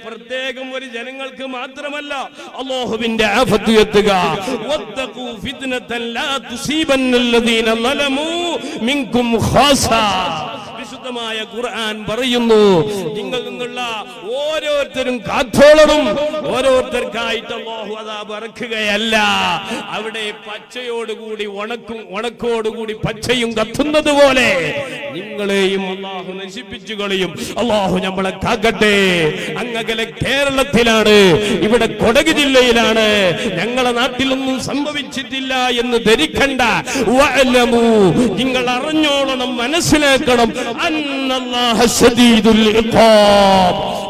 പ്രത്യേകം ഒരു ജനങ്ങൾക്ക് മാത്രമല്ല അള്ളാഹുവിന്റെ ആഫത്ത് എത്തുക. വിശുദ്ധമായ ഖുർആൻ പറയുന്നു. നിങ്ങൾ നിന്നുള്ള ഓരോരുത്തരും കാത്തോളറും ഓരോരുത്തർക്കായിട്ട് അല്ലാഹു അതാ പറക്കുകയല്ല അവിടെ പച്ചയോടുകൂടി ഉണക്കും ഉണക്കോടുകൂടി പച്ചയും കത്തുന്നത് പോലെ നിങ്ങളെയും അള്ളാഹു നശിപ്പിച്ചു കളയും. അള്ളാഹു നമ്മളെ കാക്കട്ടെ. അങ്ങകലെ കേരളത്തിലാണ് ഇവിടെ കൊടക് ജില്ലയിലാണ്. ഞങ്ങളെ നാട്ടിലൊന്നും സംഭവിച്ചിട്ടില്ല എന്ന് ധരിക്കണ്ട. നിങ്ങൾ അറിഞ്ഞോളണം മനസ്സിലാക്കണം.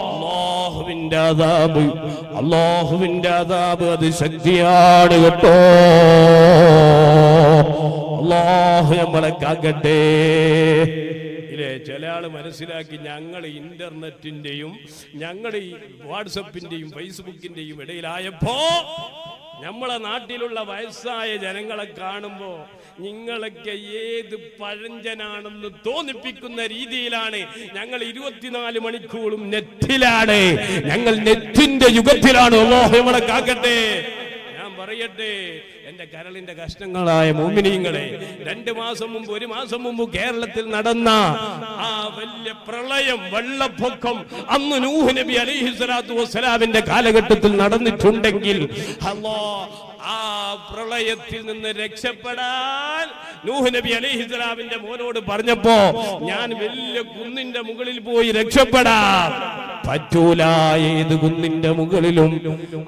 അള്ളാഹുവിന്റെ അതാബ് അള്ളാഹുവിന്റെ അതാബ് അത് ശക്തിയാണ് കേട്ടോ. അള്ളാഹു നമ്മളെ കാക്കട്ടെ. ഇല്ലേ ചില ആൾ മനസ്സിലാക്കി ഞങ്ങൾ ഇന്റർനെറ്റിന്റെയും ഞങ്ങൾ ഈ വാട്സപ്പിന്റെയും ഫേസ്ബുക്കിന്റെയും ഇടയിലായപ്പോ നമ്മളെ നാട്ടിലുള്ള വയസ്സായ ജനങ്ങളെ കാണുമ്പോ നിങ്ങളൊക്കെ ഏത് പഴഞ്ചനാണെന്ന് തോന്നിപ്പിക്കുന്ന രീതിയിലാണ് ഞങ്ങൾ ഇരുപത്തിനാല് മണിക്കൂറും നെറ്റിലാണ്. ഞങ്ങൾ നെറ്റിന്റെ യുഗത്തിലാണ്. നമ്മളെ കാക്കട്ടെ. ഞാൻ പറയട്ടെ എന്റെ കരളിന്റെ കഷ്ണങ്ങളായ മോമിനിയങ്ങളെ രണ്ട് മാസം മുമ്പ് ഒരു മാസം മുമ്പ് കേരളത്തിൽ നടന്ന ആ വലിയ പ്രളയം വെള്ളപ്പൊക്കം അന്ന് നൂഹ് നബി അലൈഹി സ്വലാത്തു വസ്സലാമിന്റെ കാലഘട്ടത്തിൽ നടന്നിട്ടുണ്ടെങ്കിൽ അല്ലാ ആ പ്രളയത്തിൽ നിന്ന് രക്ഷപ്പെടാൻ നൂഹ് നബി അലൈഹി മോനോട് പറഞ്ഞപ്പോ ഞാൻ വലിയ കുന്നിന്റെ മുകളിൽ പോയി രക്ഷപ്പെടാം. പറ്റൂല ഏത് കുന്നിന്റെ മുകളിലും.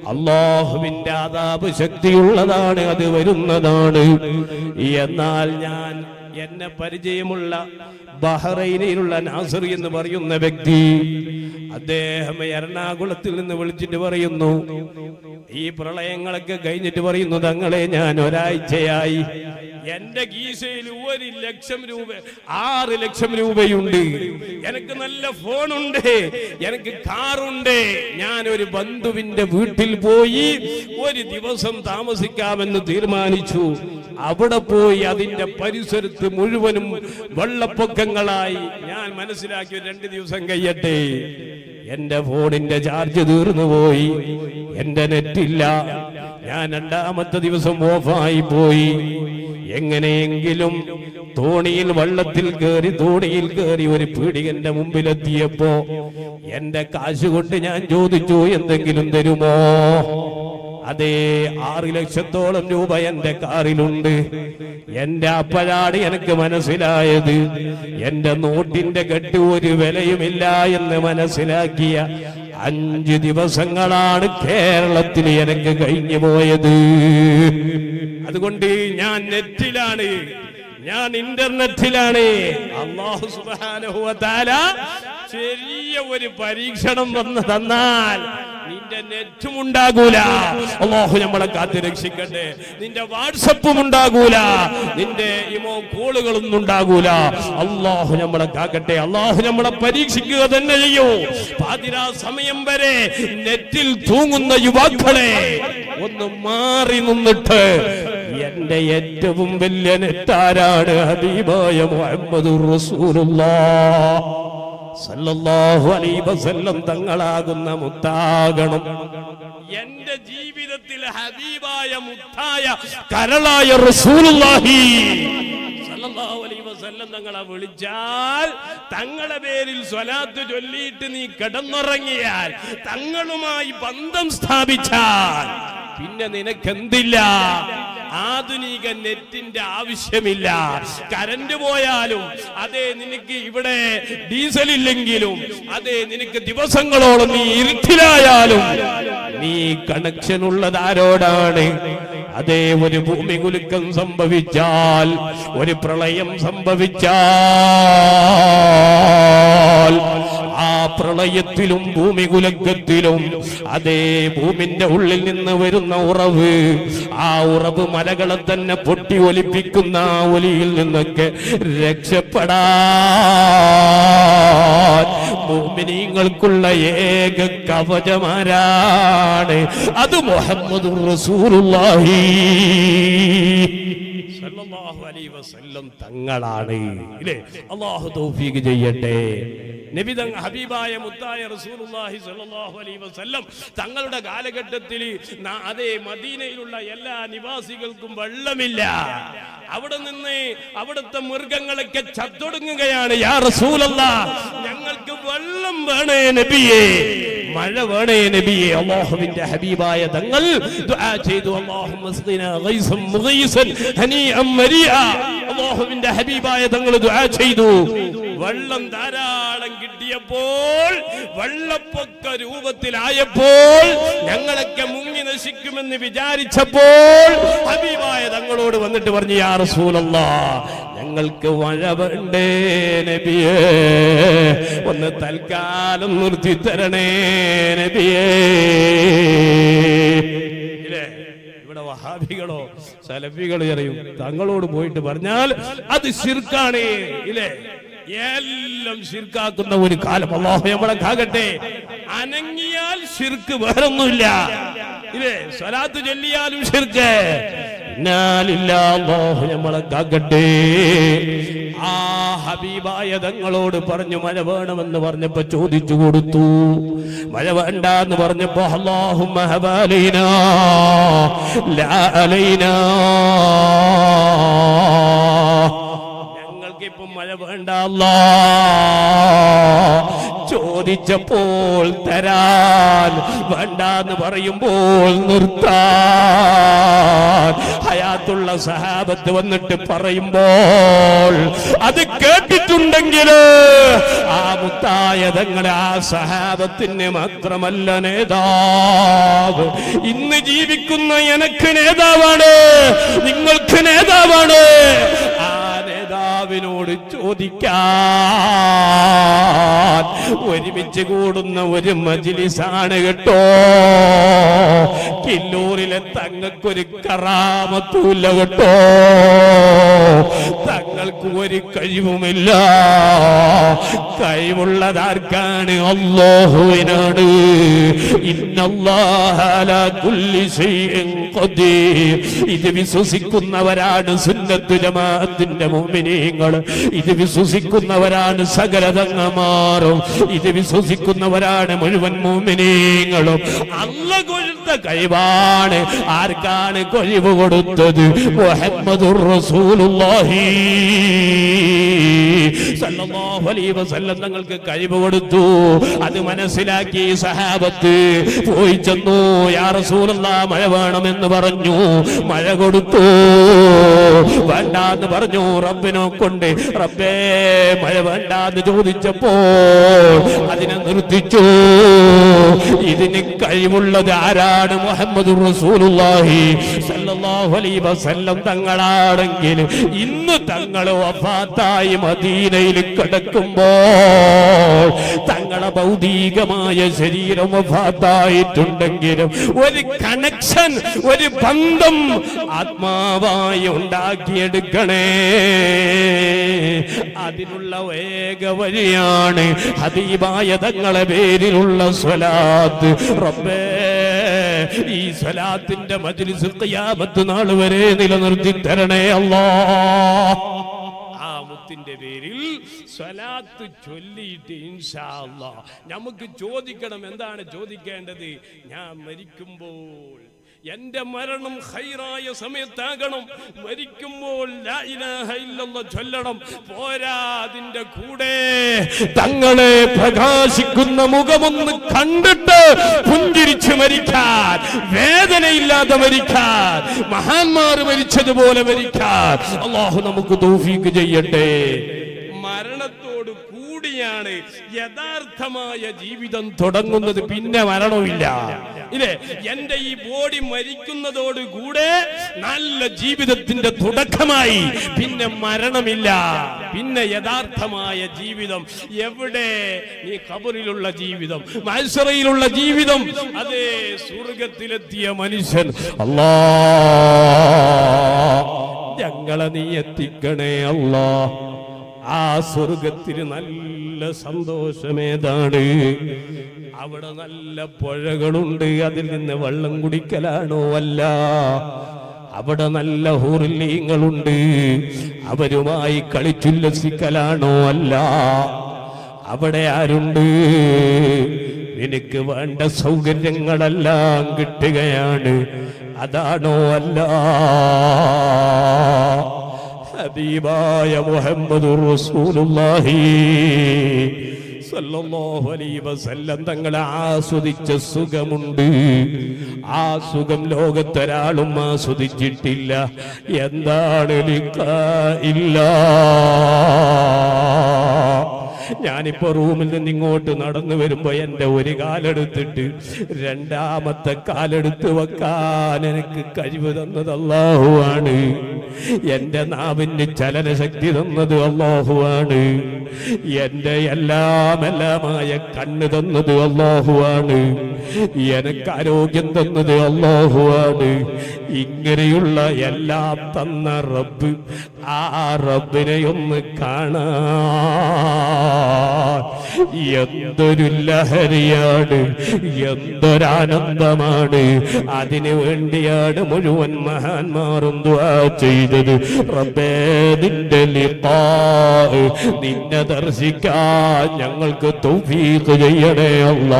അള്ളാഹുവിന്റെ ആദാബ് ശക്തിയുള്ളതാണ് അത് വരുന്നതാണ്. എന്നാൽ ഞാൻ എന്നെ പരിചയമുള്ള ബഹ്റൈനിലുള്ള നാസർ എന്ന് പറയുന്ന വ്യക്തി അദ്ദേഹം എറണാകുളത്തിൽ നിന്ന് വിളിച്ചിട്ട് പറയുന്നു ഈ പ്രളയങ്ങളൊക്കെ കഴിഞ്ഞിട്ട് പറയുന്നു തങ്ങളെ ഞാൻ ഒരാഴ്ചയായി എന്റെ ഗീസയിൽ ഒരു ലക്ഷം രൂപ ആറ് ലക്ഷം രൂപയുണ്ട്. എനിക്ക് നല്ല ഫോണുണ്ട് എനിക്ക് കാറുണ്ട്. ഞാൻ ഒരു ബന്ധുവിന്റെ വീട്ടിൽ പോയി ഒരു ദിവസം താമസിക്കാമെന്ന് തീരുമാനിച്ചു. അവിടെ പോയി അതിന്റെ പരിസരത്ത് മുഴുവനും വെള്ളപ്പൊക്കങ്ങളായി. ഞാൻ മനസ്സിലാക്കി രണ്ട് ദിവസം കഴിയട്ടെ. എന്റെ ഫോണിന്റെ ചാർജ് തീർന്നു പോയി. എന്റെ നെറ്റില്ല. ഞാൻ രണ്ടാമത്തെ ദിവസം ഓഫായി പോയി. എങ്ങനെയെങ്കിലും തോണിയിൽ വള്ളത്തിൽ കയറി തോണിയിൽ കയറി ഒരു പീടികന്റെ മുമ്പിലെത്തിയപ്പോ എന്റെ കാശ് കൊണ്ട് ഞാൻ ചോദിച്ചു എന്തെങ്കിലും തരുമോ? അതേ ആറ് ലക്ഷത്തോളം രൂപ എന്റെ കാറിലുണ്ട്. എന്റെ അപ്പഴാണ് എനിക്ക് മനസ്സിലായത്. എന്റെ നോട്ടിന്റെ കെട്ട് ഒരു വിലയുമില്ല എന്ന് മനസ്സിലാക്കിയ അഞ്ച് ദിവസങ്ങളാണ് കേരളത്തിൽ എനിക്ക് കഴിഞ്ഞു പോയത് അതുകൊണ്ട് ഞാൻ നെറ്റിലാണ് ഞാൻ ഇന്റർനെറ്റിലാണ്. അള്ളാഹു ചെറിയ ഒരു പരീക്ഷണം വന്ന് തന്നാൽ നിന്റെ നെറ്റും ഉണ്ടാകൂല. അള്ളാഹു നമ്മളെ കാത്ത് രക്ഷിക്കട്ടെ. നിന്റെ വാട്സപ്പും ഉണ്ടാകൂല. നിന്റെ ഇമോ കോളുകളൊന്നും ഉണ്ടാകൂല. അള്ളാഹു നമ്മളെ കാക്കട്ടെ. അള്ളാഹു നമ്മളെ പരീക്ഷിക്കുക തന്നെ ചെയ്യൂ. പാതിരാ സമയം വരെ നെറ്റിൽ തൂങ്ങുന്ന യുവാക്കളെ ഒന്ന് മാറി നിന്നിട്ട് എന്റെ ഏറ്റവും വലിയ നെറ്റാരാണ് ഹബീബായ മുഹമ്മദ് സല്ലല്ലാഹു അലൈഹി വസല്ലം തങ്ങളാകുന്ന മുത്താകണം. എന്റെ ജീവിതത്തിൽ ഹബീബായ മുത്തായ കരളായ റസൂലുള്ളാഹി. തങ്ങളെ വിളിച്ചാൽ തങ്ങളെ പേരിൽ സ്വലാത്ത് ചൊല്ലിയിട്ട് നീ കിടന്നുറങ്ങിയാൽ തങ്ങളുമായി ബന്ധം സ്ഥാപിച്ചാൽ പിന്നെ നിനക്കെന്തില്ല? ആധുനിക നെറ്റിന്റെ ആവശ്യമില്ല. കരണ്ട് പോയാലും അതെ നിനക്ക് ഇവിടെ ഡീസൽ ഇല്ലെങ്കിലും അതെ നിനക്ക് ദിവസങ്ങളോളം നീ ഇരുട്ടിലായാലും നീ കണക്ഷൻ ഉള്ളത് ആരോടാണ് അതേ ഒരു ഭൂമി കുലുക്കം സംഭവിച്ചാൽ ഒരു പ്രളയം സംഭവിച്ചാൽ ആ പ്രളയത്തിലും ഭൂമി കുലക്കത്തിലും അതേ ഭൂമിന്റെ ഉള്ളിൽ നിന്ന് വരുന്ന ഉറവ് ആ ഉറവ് മലകളെ തന്നെ പൊട്ടി ഒലിപ്പിക്കുന്ന ആ ഒലിയിൽ നിന്നൊക്കെ രക്ഷപ്പെടാ ഭൂമിനീങ്ങൾക്കുള്ള ഏക കവചമാരാണ്. അത് മുഹമ്മദ് റസൂലുള്ളാഹി. സല്ലല്ലാഹു അലൈഹി വസല്ലം തങ്ങളാണ്. ഇല്ലേ? അള്ളാഹു തൗഫീഖ് ചെയ്യട്ടെ. നബി തങ്ങ ഹബീബായ മുത്തായ റസൂലുള്ളാഹി സ്വല്ലല്ലാഹു അലൈഹി വസല്ലം തങ്ങളുടെ കാലഘട്ടത്തിൽ അതേ മദീനയിലുള്ള എല്ലാ നിവാസികൾക്കും വെള്ളമില്ല. അവിടെ നിന്ന് അവിടുത്തെ മൃഗങ്ങളൊക്കെ ചത്തൊടുങ്ങുകയാണ്. യാ റസൂലല്ല ഞങ്ങൾക്ക് വെള്ളം വേണേ നബിയേ. മഴ വേണേ നബിയെ. അള്ളാഹുവിന്റെ ഹബീബായ തങ്ങൾ ദുആ ചെയ്തു. അല്ലാഹുമ്മ സ്ഖിനാ ഗൈസൻ മുഗീസൻ ഹനീഅൻ മരിയ. അള്ളാഹുവിന്റെ ഹബീബായ തങ്ങൾ ദുആ ചെയ്തു. വെള്ളം ധാരാളം കിട്ടിയപ്പോൾ വെള്ളപ്പൊക്ക രൂപത്തിലായപ്പോൾ ഞങ്ങളൊക്കെ മുങ്ങി നശിക്കുമെന്ന് വിചാരിച്ചപ്പോൾ ഹബീബായ തങ്ങളോട് വന്നിട്ട് പറഞ്ഞു യാ റസൂലല്ലാ ഞങ്ങൾക്ക് മഴ വേണ്ടേ നബിയേ. ഒന്ന് തൽക്കാലം നിർത്തി തരണേ നബിയേ. ഇല്ലേ? വഹാബികളോ സലഫികളോ അറിയും തങ്ങളോട് പോയിട്ട് പറഞ്ഞാൽ അത് ശിർക്കാണ് ഇല്ലേ? എല്ലാം ശിർക്കാക്കുന്ന ഒരു കാലം. അള്ളാഹു നമ്മളെ കാകട്ടെ അനങ്ങിയാൽ ശിർക്ക് വേറൊന്നുമില്ല. ഇല്ലേ? സ്വലാത്ത് ചൊല്ലിയാലും ശിർക്ക്. ഇന്നാലില്ല അല്ലാഹു നമ്മളെ കാക്കട്ടെ ആ ഹബീബായ തങ്ങളോട് പറഞ്ഞു മഴ വേണമെന്ന് പറഞ്ഞപ്പോ ചോദിച്ചു കൊടുത്തു. മഴ വേണ്ട എന്ന് പറഞ്ഞപ്പോ അല്ലാഹുമ്മ ഞങ്ങൾക്കിപ്പം മഴ വേണ്ട അല്ലാ. ചോദിച്ചപ്പോൾ തരാൻ വേണ്ട എന്ന് പറയുമ്പോൾ നിർത്താൻ. ഹയാത്തുള്ള സഹാബത്ത് വന്നിട്ട് പറയുമ്പോൾ അത് കേട്ടിട്ടുണ്ടെങ്കിൽ ആ മുത്തായ തങ്ങളെ ആ സഹാബത്തിന് മാത്രമല്ല നേതാവ്. ഇന്ന് ജീവിക്കുന്ന എനക്ക് നേതാവാണ് നിങ്ങൾക്ക് നേതാവാണ്. ആ നേതാവിനോട് ചോദിക്കാൻ ഒരുമിച്ച് കൂടുന്ന ഒരു മജിലിസാണ് കേട്ടോ. കില്ലൂരിലെ തങ്ങൾക്കൊരു കറാമത്തൂല്ല കേട്ടോ. തങ്ങൾക്ക് ഒരു കഴിവുമില്ല. കഴിവുള്ളതാർക്കാണ്? അള്ളാഹുവിനാണ് ഇത് വിശ്വസിക്കുന്നവരാണ് സുന്നത്തു ജമാഅത്തിന്റെ മുഅ്മിനീങ്ങൾ ഇത് വിശ്വസിക്കുന്നവരാണ് സകലതങ്ങ മാറും ഇത് വിശ്വസിക്കുന്നവരാണ് മുഴുവൻ മൂമിനീങ്ങളും. അല്ല കൊഴുത്ത കഴിവാണ്. ആർക്കാണ് കഴിവ് കൊടുത്തത്? മുഹമ്മദുർ റസൂലുള്ളാഹി. തങ്ങൾക്ക് കഴിവ് കൊടുത്തു. അത് മനസ്സിലാക്കി സഹാബത്ത് പോയി ചെന്നു. യാ മഴ വേണമെന്ന് പറഞ്ഞു. മഴ കൊടുത്തു. വേണ്ടാന്ന് പറഞ്ഞു. റബ്ബിനെ കൊണ്ട് റബ്ബേ മഴ വേണ്ട എന്ന് ചോദിച്ചപ്പോ അതിനെ നിർത്തിച്ചു. ഇതിന് കഴിവുള്ളത് ആരാണ്? മുഹമ്മദ് റസൂലുള്ളാഹി അലൈഹി വസല്ലം തങ്ങളാണെങ്കിൽ ഇന്ന് തങ്ങൾ വഫാത്തായി മദീനയിൽ കിടക്കുമ്പോൾ തങ്ങളെ ഭൗതികമായ ശരീരം വഫാത്തായിട്ടുണ്ടെങ്കിലും ഒരു കണക്ഷൻ ഒരു ബന്ധം ആത്മാവായി ഉണ്ടാക്കിയെടുക്കണേ. അതിനുള്ള ഏക വഴിയാണ് ഹബീബായ തങ്ങളെ പേരിലുള്ള സ്വലാത്ത്. റബ്ബേ ഈ സ്വലാത്തിന്റെ മജ്ലിസ് ഖിയാമത്ത് നാൾ വരെ നിലനിർത്തി തരണേ അല്ലാ ആ മുത്തിന്റെ പേരിൽ സ്വലാത്ത് ചൊല്ലിയിട്ട് ഇൻഷാല്ല നമുക്ക് ചോദിക്കണം എന്താണ് ചോദിക്കേണ്ടത്? ഞാൻ മരിക്കുമ്പോൾ എന്റെ മരണം ഹൈറായ സമയത്താകണം. മരിക്കുമ്പോൾ ചൊല്ലണം. പോരാ അതിന്റെ കൂടെ. തങ്ങളെ പ്രകാശിക്കുന്ന മുഖമൊന്ന് കണ്ടിട്ട് പുഞ്ചിരിച്ച് മരിക്കാൻ വേദനയില്ലാതെ മരിക്കാൻ മഹാന്മാർ മരിച്ചതുപോലെ മരിക്കാൻ. അള്ളാഹു നമുക്ക് തോഫീക്ക് ചെയ്യട്ടെ. മരണത്തോട് കൂടിയാണ് യഥാർത്ഥമായ ജീവിതം തുടങ്ങുന്നത്. പിന്നെ മരണമില്ല ഇല്ലേ? എന്റെ ഈ ബോഡി മരിക്കുന്നതോട് കൂടെ നല്ല ജീവിതത്തിന്റെ തുടക്കമായി. പിന്നെ മരണമില്ല. പിന്നെ യഥാർത്ഥമായ ജീവിതം എവിടെ? നീ കബറിലുള്ള ജീവിതം മത്സറയിലുള്ള ജീവിതം. അതേ സ്വർഗത്തിലെത്തിയ മനുഷ്യൻ. അല്ലാ ഞങ്ങളെ നീ എത്തിക്കണേ അല്ലാ. ആ സ്വർഗത്തിന് നല്ല സന്തോഷമേതാണ്. അവിടെ നല്ല പുഴകളുണ്ട് അതിൽ നിന്ന് വെള്ളം കുടിക്കലാണോ അല്ല. അവിടെ നല്ല ഹുറിലീങ്ങളുണ്ട് അവരുമായി കളിച്ചുല്ലസിക്കലാണോ അല്ല. അവിടെ ആരുണ്ട്? നിനക്ക് വേണ്ട സൗകര്യങ്ങളെല്ലാം കിട്ടുകയാണ്. അതാണോ അല്ല? തങ്ങളെ ആസ്വദിച്ച സുഖമുണ്ട്. ആ സുഖം ലോകത്തൊരാളും ആസ്വദിച്ചിട്ടില്ല. എന്താണ് ഇല്ല? ഞാനിപ്പോ റൂമിൽ നിന്ന് ഇങ്ങോട്ട് നടന്നു വരുമ്പോ എന്റെ ഒരു കാലെടുത്തിട്ട് രണ്ടാമത്തെ കാലെടുത്ത് വെക്കാൻ എനിക്ക് കഴിവ് തന്നത് അള്ളാഹുവാണ്. എന്റെ നാവിന് ചലനശക്തി തന്നത് അള്ളാഹുവാണ്. എന്റെ എല്ലാം എല്ലാമായ കണ്ണ് തന്നത് അള്ളാഹുവാണ്. എനിക്ക് ആരോഗ്യം തന്നത് അള്ളാഹുവാണ്. ഇങ്ങനെയുള്ള എല്ലാം തന്ന റബ്ബ് ആ റബ്ബിനെ ഒന്ന് കാണാൻ എന്തൊരു ലഹരിയാണ് എന്തൊരാനന്ദമാണ്. അതിനു വേണ്ടിയാണ് മുഴുവൻ മഹാന്മാരും ചെയ്തത്. റബ്ബേ നിന്റെ ലിഖാ ദർശിക്കാൻ ഞങ്ങൾക്ക് തൗഫീഖ് ചെയ്യണേ അല്ല.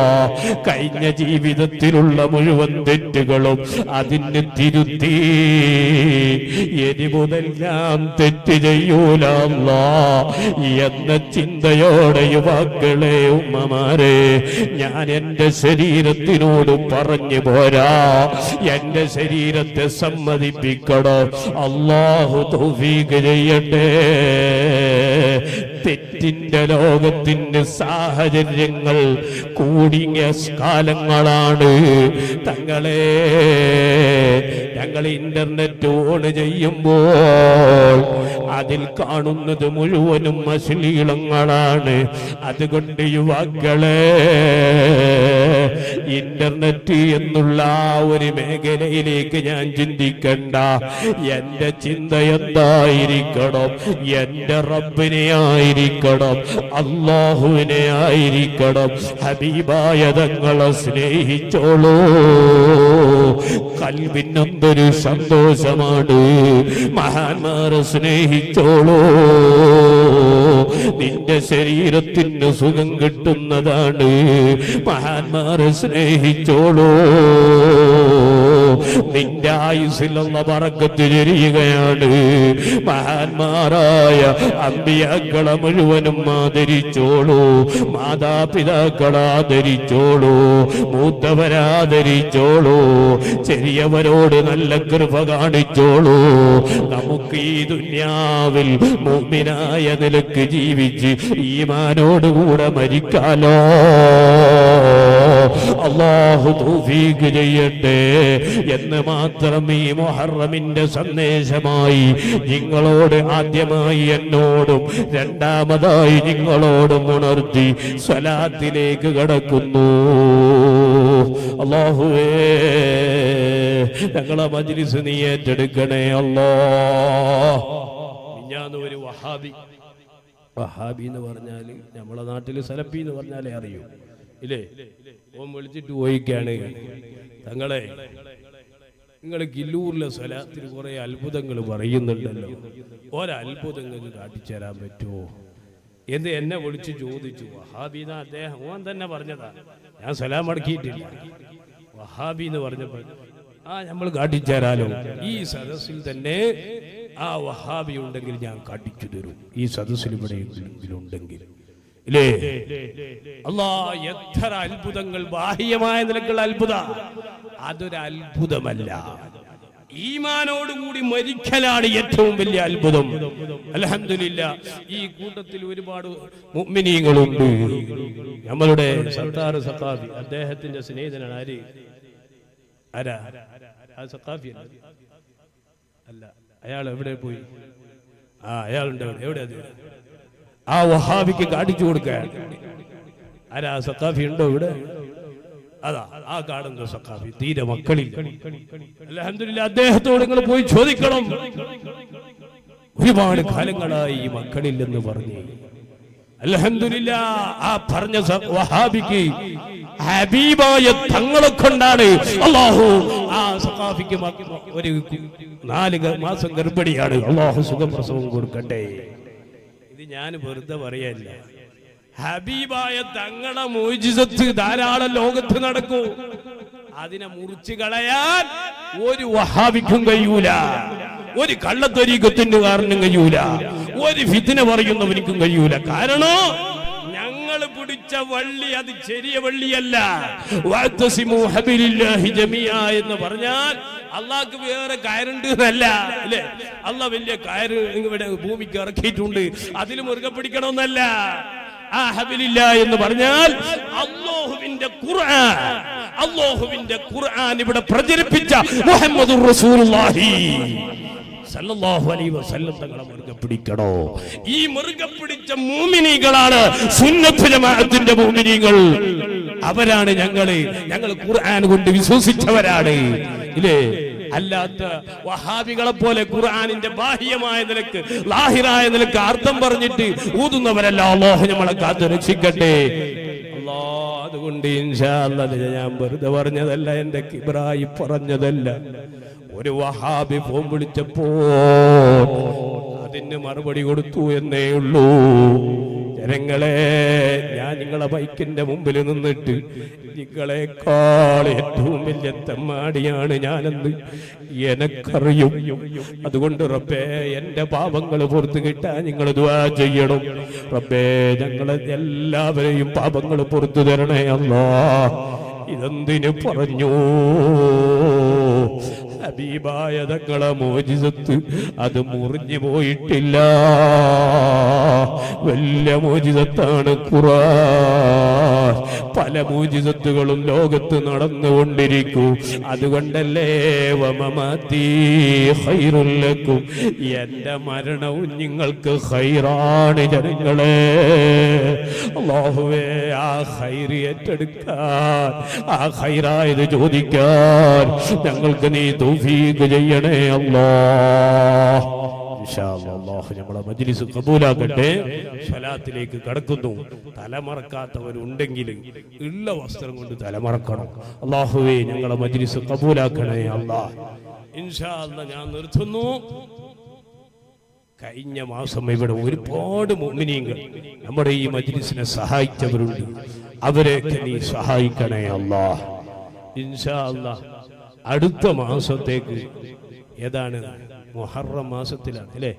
കഴിഞ്ഞ ജീവിതത്തിലുള്ള മുഴുവൻ തെറ്റുകളും അതിന് തിരുത്തി. ഇനി മുതൽ ഞാൻ തെറ്റ് ചെയ്യൂല എന്ന ചിന്തയോടെ യുവാക്കളെ ഉമ്മമാരെ ഞാൻ എന്റെ ശരീരത്തിനോട് പറഞ്ഞു പോരാ. എന്റെ ശരീരത്തെ സമ്മതിപ്പിക്കണം. അള്ളാഹു തൗഫീഖ് ചെയ്യട്ടെ. തെറ്റിന്റെ ലോകത്തിന്റെ സാഹചര്യങ്ങൾ കൂടിയ കാലങ്ങളാണ്. തങ്ങളെ ഞങ്ങൾ ഇന്റർനെറ്റ് ഓൺ ചെയ്യുമ്പോൾ അതിൽ കാണുന്നത് മുഴുവനും അശ്ലീലങ്ങളാണ്. അതുകൊണ്ട് യുവാക്കളെ ഇന്റർനെറ്റ് എന്നുള്ള ആ ഒരു മേഖലയിലേക്ക് ഞാൻ ചിന്തിക്കണ്ട. എന്റെ ചിന്ത എന്തായിരിക്കണം? എന്റെ റബ്ബിനെ ആയിരിക്കണം. അള്ളാഹുവിനെ ആയിരിക്കണം. ഹബീബായ തങ്ങളെ സ്നേഹിച്ചോളൂ. കൽവിനൊന്തൊരു സന്തോഷമാണ്. മഹാന്മാരെ സ്നേഹിച്ചോളൂ. നിന്റെ ശരീരത്തിന് സുഖം കിട്ടുന്നതാണ്. മഹാന്മാരെ സ്നേഹിച്ചോളൂ. നിന്റെ ആയുസിലുള്ള പറക്കത്ത് ചെരിയുകയാണ് മഹാന്മാരായ അമ്പിയാക്കളെ മുഴുവനും ആദരിച്ചോളൂ. മാതാപിതാക്കളെ ആദരിച്ചോളൂ. മൂത്തവരാദരിച്ചോളൂ ചെറിയവരോട് നല്ല കൃപ കാണിച്ചോളൂ. നമുക്ക് ഈ ദുന്യാവിൽ മുമ്പിനായ നിലയ്ക്ക് ജീവിച്ച് ഈമാനോടുകൂടെ മരിക്കാലോ. അള്ളാഹു തൗഫീഖ് ചെയ്യട്ടെ എന്ന് മാത്രം ഈ മുഹറമിന്റെ സന്ദേശമായി നിങ്ങളോട് ആദ്യമായി എന്നോടും രണ്ടാമതായി നിങ്ങളോടും ഉണർത്തി സ്വലാത്തിലേക്ക് കടക്കുന്നു. അള്ളാഹുവേ ഞങ്ങളെ മജ്ലിസ് നീ ഏറ്റെടുക്കണേ അല്ലോ. ഞാൻ ഒരു വഹാബി വഹാബി എന്ന് പറഞ്ഞാൽ നമ്മളെ നാട്ടിൽ സലപ്പി എന്ന് പറഞ്ഞാലേ അറിയൂ. ഇല്ലേ? ഓൻ വിളിച്ചിട്ട് പോയിക്കാണ്. തങ്ങളെ നിങ്ങൾ കില്ലൂരിലെ സ്വലാത്തിന് കുറെ അത്ഭുതങ്ങൾ പറയുന്നുണ്ടല്ലോ. ഒരത്ഭുതങ്ങൾ കാട്ടിച്ചേരാൻ പറ്റുമോ? എന്ന് എന്നെ വിളിച്ച് ചോദിച്ചു. വഹാബിന്ന് അദ്ദേഹം ഓൻ തന്നെ പറഞ്ഞതാ. ഞാൻ സലാം അടക്കിയിട്ടില്ല. വഹാബി എന്ന് പറഞ്ഞപ്പോൾ ആ നമ്മൾ കാട്ടിച്ചേരാലോ? ഈ സദസ്സിൽ തന്നെ ആ വഹാബി ഉണ്ടെങ്കിൽ ഞാൻ കാട്ടിച്ചു തരും. ഈ സദസ്സിൽ ഇവിടെ ഉണ്ടെങ്കിൽ. ഇല്ലേ അല്ലാ എത്ര അത്ഭുതങ്ങൾ. ബാഹ്യമായ നിലക്കുള്ള അത്ഭുത. അതൊരു അത്ഭുതമല്ല ഈമാനോടുകൂടി മരിക്കലാണ് ഏറ്റവും വലിയ അത്ഭുതം. അലഹമില്ല ഈ കൂട്ടത്തിൽ ഒരുപാട് മുഅ്മിനീങ്ങളുണ്ട്. നമ്മളുടെ സർദാർ സഖാഫി അദ്ദേഹത്തിന്റെ സ്നേഹിതനാണ്. ആര്? ആരാ? ആ സക്കാഫി അല്ല. അയാൾ എവിടെ പോയി? ആ അയാളുണ്ട് എവിടെ അത്? ആ വഹാബിക്ക് കാണിച്ചു കൊടുക്കാൻ. ആരാ സക്കാഫി ഉണ്ടോ ഇവിടെ? അതാ ആ കാണുന്ന സക്കാഫി തീരെ മക്കളിൽ അലഹമില്ല അദ്ദേഹത്തോട് നിങ്ങൾ പോയി ചോദിക്കണം. ഒരുപാട് കാലങ്ങളായി ഈ മക്കളിൽ എന്ന് പറഞ്ഞു. അലഹമില്ല ആ പറഞ്ഞ വഹാബിക്ക് ഹബീബായ തങ്ങളെ കൊണ്ടാണ് അള്ളാഹു ആ സഖാഫിക്ക് ഒരു നാല് മാസം ഗർഭിണിയാണ്. അള്ളാഹു സുഖപ്രസവം കൊടുക്കട്ടെ. ഞാൻ വെറുതെ പറയല്ല ഹബീബായ തങ്ങളെ മോചിസത്ത് ധാരാളം ലോകത്ത് നടക്കൂ. അതിനെ മുറിച്ചു കളയാൻ ഒരു വഹാബിക്കും കഴിയൂല. ഒരു കള്ളത്തൊരീക്കത്തിന്റെ കാരനും കഴിയൂല. ഒരു ഫിത്തിനെ പറയുന്നവനിക്കും കഴിയൂല. കാരണം ഞങ്ങൾ പിടിച്ച വള്ളി അത് ചെറിയ വള്ളിയല്ല. എന്ന് പറഞ്ഞാൽ അള്ളാഹ്ക്ക് വേറെ കയറുണ്ട് എന്നല്ല അല്ലേ? അള്ള വലിയ കയറ് ഇവിടെ ഭൂമിക്ക് ഇറക്കിയിട്ടുണ്ട് അതിൽ മുറുകെ പിടിക്കണമെന്നല്ല. ആ ഹബിലില്ല എന്ന് പറഞ്ഞാൽ അള്ളാഹുവിന്റെ ഖുർആൻ അള്ളാഹുവിന്റെ ഖുർആൻ ഇവിടെ പ്രചരിപ്പിച്ച മുഹമ്മദുർ റസൂലുള്ളാഹി. സല്ലല്ലാഹു അലൈഹി വസല്ലം തങ്ങളെ പിടിക്കണോ? ഈ മുറുകെ പിടിച്ച മൂമിനികളാണ് സുന്നത്ത് മൂമിനികൾ അവരാണ് ഞങ്ങൾ ഞങ്ങൾ ഖുർആൻ കൊണ്ട് വിശ്വസിച്ചവരാണ്. ഇല്ലേ? അല്ലാത്ത വഹാബികളെ പോലെ ഖുർആനിന്റെ ബാഹ്യമായ നിലയ്ക്ക് ലാഹിറായ നിലയ്ക്ക് അർത്ഥം പറഞ്ഞിട്ട് ഊതുന്നവരല്ല. അല്ലാഹു നമ്മളെ കാത്തു രക്ഷിക്കട്ടെ. അതുകൊണ്ട് ഇൻഷാ അല്ലാഹ് ഇത് ഞാൻ വെറുതെ പറഞ്ഞതല്ല എന്റെ കിബ്രായി പറഞ്ഞതല്ല. ഒരു വഹാബി ഫോം വിളിച്ചപ്പോ അതിന് മറുപടി കൊടുത്തു എന്നേ ഉള്ളൂ. ജനങ്ങളെ ഞാൻ നിങ്ങളെ ബൈക്കിന്റെ മുമ്പിൽ നിന്നിട്ട് നിങ്ങളെക്കാൾ ഏറ്റവും വലിയ തെമ്മാടിയാണ് ഞാനെന്ന് എനക്കറിയും. അതുകൊണ്ട് റബ്ബേ എന്റെ പാപങ്ങൾ പുറത്തു കിട്ടാൻ നിങ്ങൾ ദുആ ചെയ്യണം. റബ്ബേ ഞങ്ങളെ എല്ലാവരെയും പാപങ്ങൾ പുറത്തു തരണേ അല്ലാ ഇതെന്തിനു പറഞ്ഞു? ഹബീബായ തങ്ങളെ മോചിതത്ത് അത് മുറിഞ്ഞു പോയിട്ടില്ല. വലിയ മോചിതത്താണ് ഖുറാൻ പല മോചിതത്തുകളും ലോകത്ത് നടന്നുകൊണ്ടിരിക്കൂ. അതുകൊണ്ടല്ലേ വമമതീ ഖൈറുല്ലക്കും എന്റെ മരണവും നിങ്ങൾക്ക് ഹൈറാണ് ജനങ്ങളെ. അള്ളാഹുവേ ആ ഹൈറ് ഏറ്റെടുക്കാൻ ആ ഹൈറായത് ചോദിക്കാൻ ഞങ്ങൾക്ക് നീ തൗഫീഖ് ചെയ്യണേ അല്ലാഹു നമ്മളെ മജ്ലിസ് കബൂലാക്കട്ടെ. സ്വലാത്തിലേക്ക് കടക്കുന്നു. തലമറക്കാത്തവരുണ്ടെങ്കിൽ ഉള്ള വസ്ത്രം കൊണ്ട് തലമറക്കണം. അള്ളാഹുവേ ഞങ്ങളെ മജ്ലിസ് കബൂലാക്കണേ അള്ളാ ഇൻഷാ അല്ലാ ഞാൻ നിർത്തുന്നു. കഴിഞ്ഞ മാസം ഇവിടെ ഒരുപാട് മുഅ്മിനീങ്ങൾ നമ്മുടെ ഈ മജ്ലിസിനെ സഹായിച്ചവരുണ്ട്. അവരെയൊക്കെ നീ സഹായിക്കണേ അള്ളാ ഇൻഷാ അല്ലാ അടുത്ത മാസത്തേക്ക്. ഏതാണ്? മൊഹറ മാസത്തിലാണ് അല്ലേ?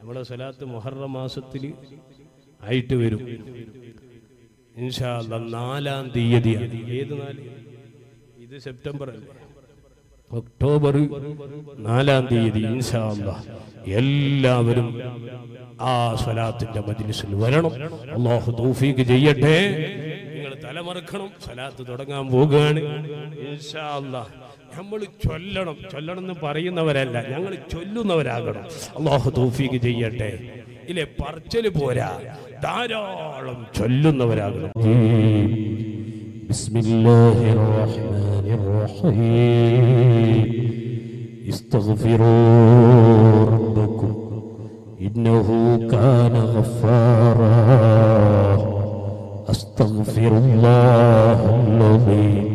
നമ്മുടെ സ്വലാത്ത് മൊഹറ മാസത്തിൽ ആയിട്ട് വരും. ഇൻഷാല്ല നാലാം തീയതി ഏത് നാല്? ഇത് സെപ്റ്റംബർ ഒക്ടോബർ നാലാം തീയതി ഇൻഷാല്ല എല്ലാവരും ആ സ്വലാത്തിന്റെ മജ്ലിസിൽ വരണം. അള്ളാഹു തൗഫീക്ക് ചെയ്യട്ടെ. നിങ്ങൾ തലമറക്കണം സ്വലാത്ത് തുടങ്ങാൻ പോകുകയാണ് ഇൻഷാ അല്ലാ നമ്മൾ ചൊല്ലണം ചൊല്ലണം എന്ന് പറയുന്നവരല്ല ഞങ്ങൾ ചൊല്ലുന്നവരാകണം അള്ളാഹു തൗഫീക്ക് ചെയ്യട്ടെ ഇല്ലേ പറച്ചല് പോരാ ധാരാളം ചൊല്ലുന്നവരാകണം بسم الله الرحمن الرحيم استغفروا ربكم إنه كان غفارا أستغفر الله العظيم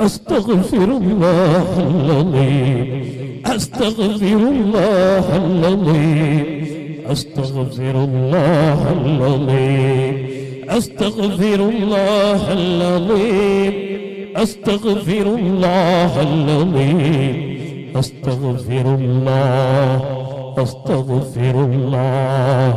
أستغفر الله العظيم. أستغفر الله العظيم. أستغفر الله العظيم. أستغفر الله العظيم. أستغفر الله العظيم. أستغفر الله. أستغفر الله.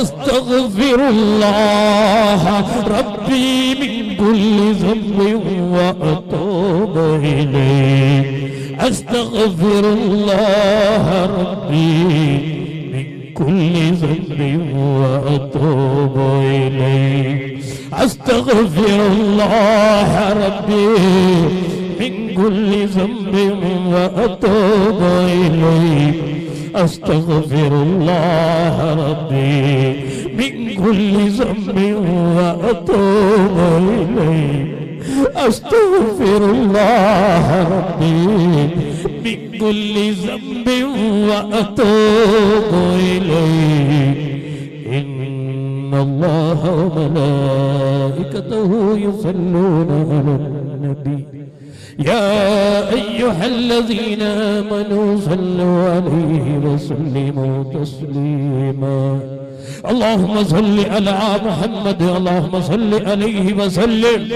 أستغفر الله ربي من كل ذنب وأتوب إليه. أستغفر الله ربي من كل ذنب وأتوب إليه. أستغفر الله ربي من كل ذنب وأتوب إليه. أستغفر الله ربي من كل ذنب وأتوب إليه. أستغفر الله ربي من كل ذنب وأتوب إليه. إن الله وملائكته يصلون على النبي. يا أيها الذين آمنوا صلوا عليه وسلموا تسليما. اللهم صل على محمد اللهم صل عليه وسلم.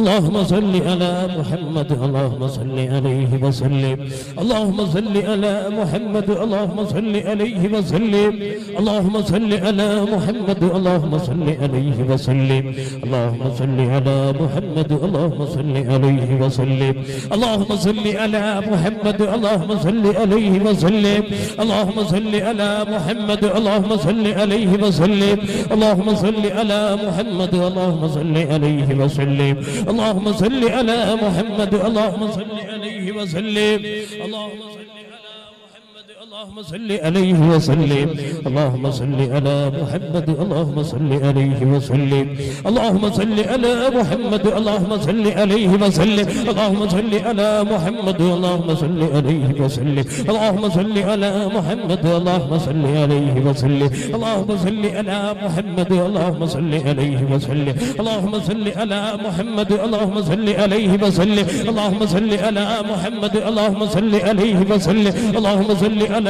اللهم صل على محمد اللهم صل عليه وسلم اللهم صل على محمد اللهم صل عليه وسلم اللهم صل على محمد اللهم صل عليه وسلم اللهم صل على محمد اللهم صل عليه وسلم اللهم صل على محمد اللهم صل عليه وسلم اللهم صل على محمد اللهم صل عليه وسلم اللهم صل على محمد اللهم صل عليه وسلم اللهم صل على محمد اللهم صل عليه وسلم. اللهم صل اللهم صل عليه وسلم اللهم صل على محمد اللهم صل عليه وسلم اللهم صل على محمد اللهم صل عليه وسلم اللهم صل على محمد اللهم صل عليه وسلم اللهم صل على محمد اللهم صل عليه وسلم اللهم صل على محمد اللهم صل عليه وسلم اللهم صل على محمد اللهم صل عليه وسلم اللهم صل على محمد اللهم صل عليه وسلم اللهم صل على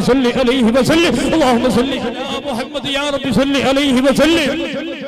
صل عليه وسلم. اللهم صل على محمد يا رب صل عليه وسلم.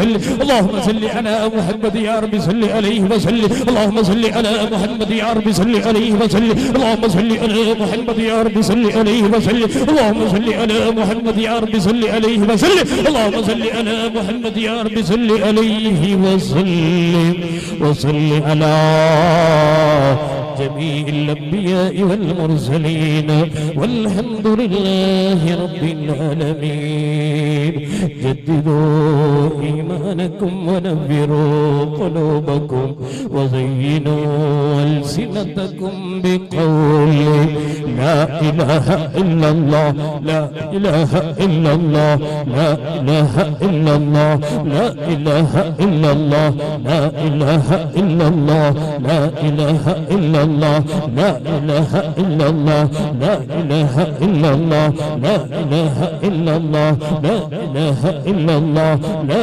اللهم صل على محمد يا رب صل عليه وسلم. اللهم صل على محمد يا رب صل عليه وسلم. اللهم صل على محمد يا رب صل عليه وسلم. اللهم صل على محمد يا رب صل عليه وسلم. اللهم صل على محمد يا رب صل عليه وسلم. وصل على جميع الأنبياء والمرسلين. والحمد لله رب العالمين. جددوا إيمانكم ونفروا قلوبكم وزينوا ألسنتكم بقول لا إله إلا الله لا إله إلا الله لا إله إلا الله لا إله إلا الله لا إله إلا الله لا إله إلا الله لا إله إلا الله لا إله إلا الله لا إله إلا الله لا إله إلا الله لا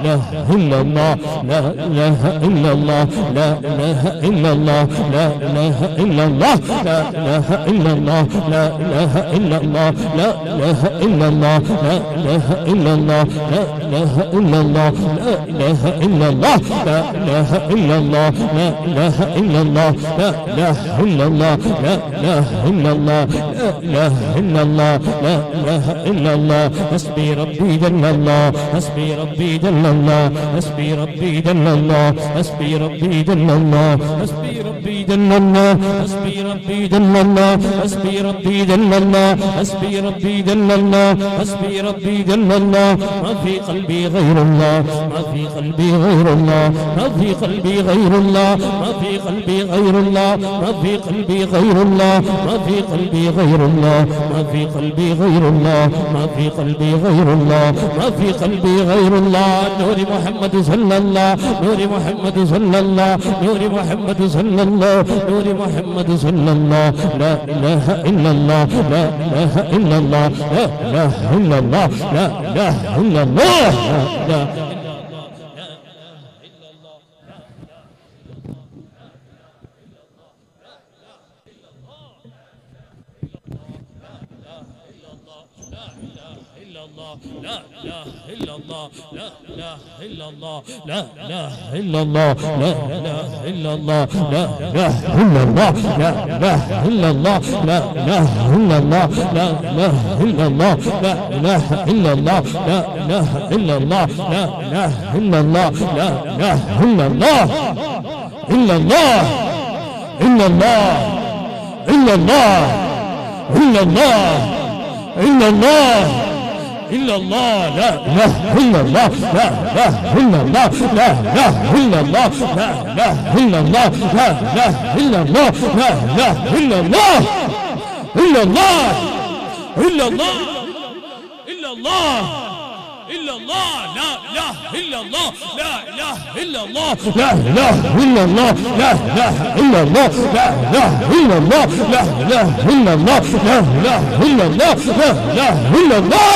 إله إلا الله لا إله إلا الله لا إله إلا الله لا إله إلا الله لا إله إلا الله لا إله إلا الله لا إله إلا الله لا إله إلا الله لا إله إلا الله لا إله إلا الله لا إله إلا الله لا إله إلا الله لا إله إلا الله لا إله إلا الله لا إله إلا الله لا إله إلا الله حسبي ربي جل الله حسبي ربي جل الله. حسبي ربي جل الله. حسبي ربي جل الله. حسبي ربي جل الله. حسبي ربي جل الله. حسبي ربي جل الله. حسبي ربي جل الله. حسبي ربي جل الله. ما في قلبي غير الله. ما في قلبي غير الله. ما في قلبي غير الله. ما في قلبي غير الله. ما في قلبي غير الله. ما في قلبي غير الله. ما في قلبي غير الله. ما في قلبي غير الله. ما في قلبي غير الله. نور محمد صلى الله نور محمد صلى الله نور محمد صلى الله نور محمد صلى الله. لا إله إلا الله لا إله إلا الله لا إله إلا الله لا إله إلا الله لا إله لا اله الا الله لا اله الا الله لا اله الا الله لا اله الا الله لا اله الا الله لا اله الا الله لا اله الا الله لا اله الا الله لا اله الا الله لا اله الا الله لا اله الا الله لا اله الا الله الا الله الا الله الا الله الا الله الا الله إلا الله لا إله إلا الله لا إله إلا الله لا إله إلا الله لا إله إلا الله لا إله إلا الله لا إله إلا الله إلا الله إلا الله إلا الله إلا الله لا إله إلا الله لا إله إلا الله لا إله إلا الله لا إله إلا الله لا إله إلا الله لا إله إلا الله لا إله إلا الله لا إله إلا الله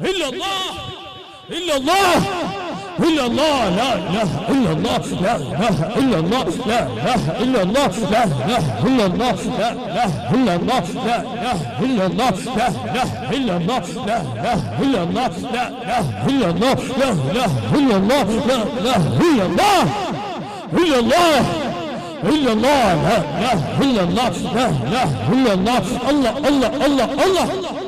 إلا الله إلا الله إلا الله لا إله إلا الله لا إله إلا الله لا إله إلا الله لا إله إلا الله لا إله إلا الله لا إله إلا الله لا إله إلا الله لا إله إلا الله لا إله إلا الله لا إله إلا الله لا إله إلا الله إلا الله إلا الله لا إله إلا الله لا إله إلا الله الله الله الله الله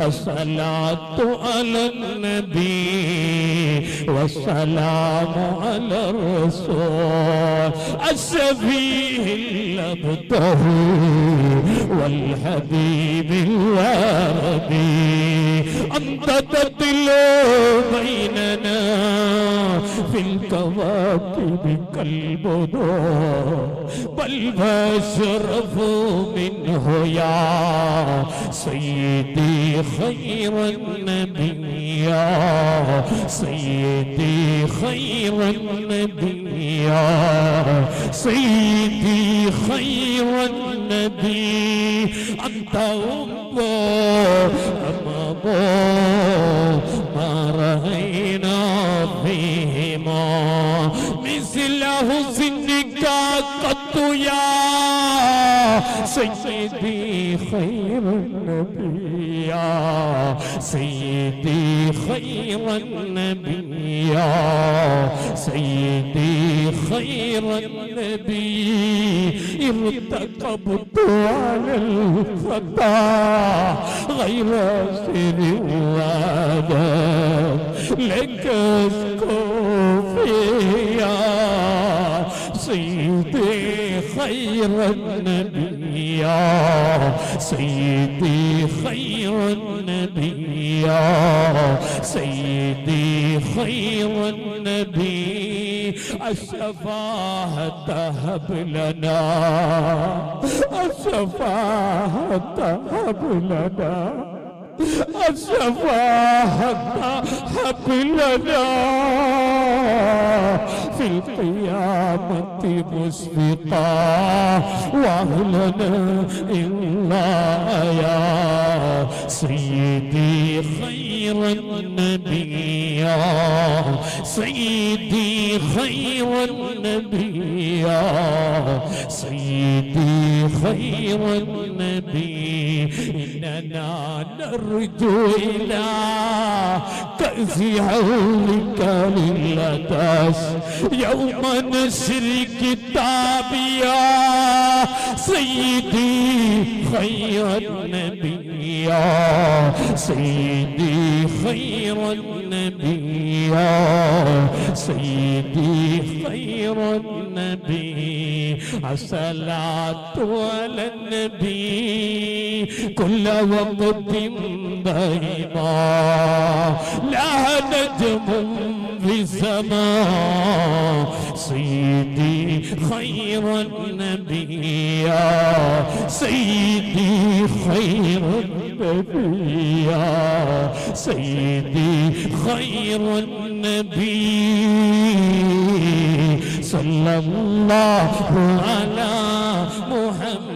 الصلاة على النبي والسلام على الرسول السفيه الأبتهي والحبيب الوردي أنت تتلو بيننا في الكواكب كالبدور بل فاشرف منه يا سيدي خير النبي يا سيدي خير النبي. يا سيدي خير النبي. أنت أمه أمامه ما رأينا فيهما. مثل حسنك قط يا سيدي خير النبي سيدي خير النبي سيدي خير النبي. ارتكبت على الفتى غير سر وادم لك فيا سيدي خير النبي. يا سيدي خير النبي. يا سيدي خير النبي. الشفاعة هب لنا. الشفاعة هب لنا. الشفاعة هب لنا في القيامة مسبقا وأهلنا إلا يا سيدي خير النبي. يا سيدي خير النبي. يا سيدي خير النبي. إننا إنا نرجو إلى كأس حولك للأداس يوم نشر كتاب يا سيدي خير النبي يا سيدي خير النبي يا سيدي خير النبي. الصلاة على النبي. كل وقت بيضا لا نجم في السماء. سيدي خير النبي. سيدي خير النبي. سيدي خير النبي. صلى الله على محمد.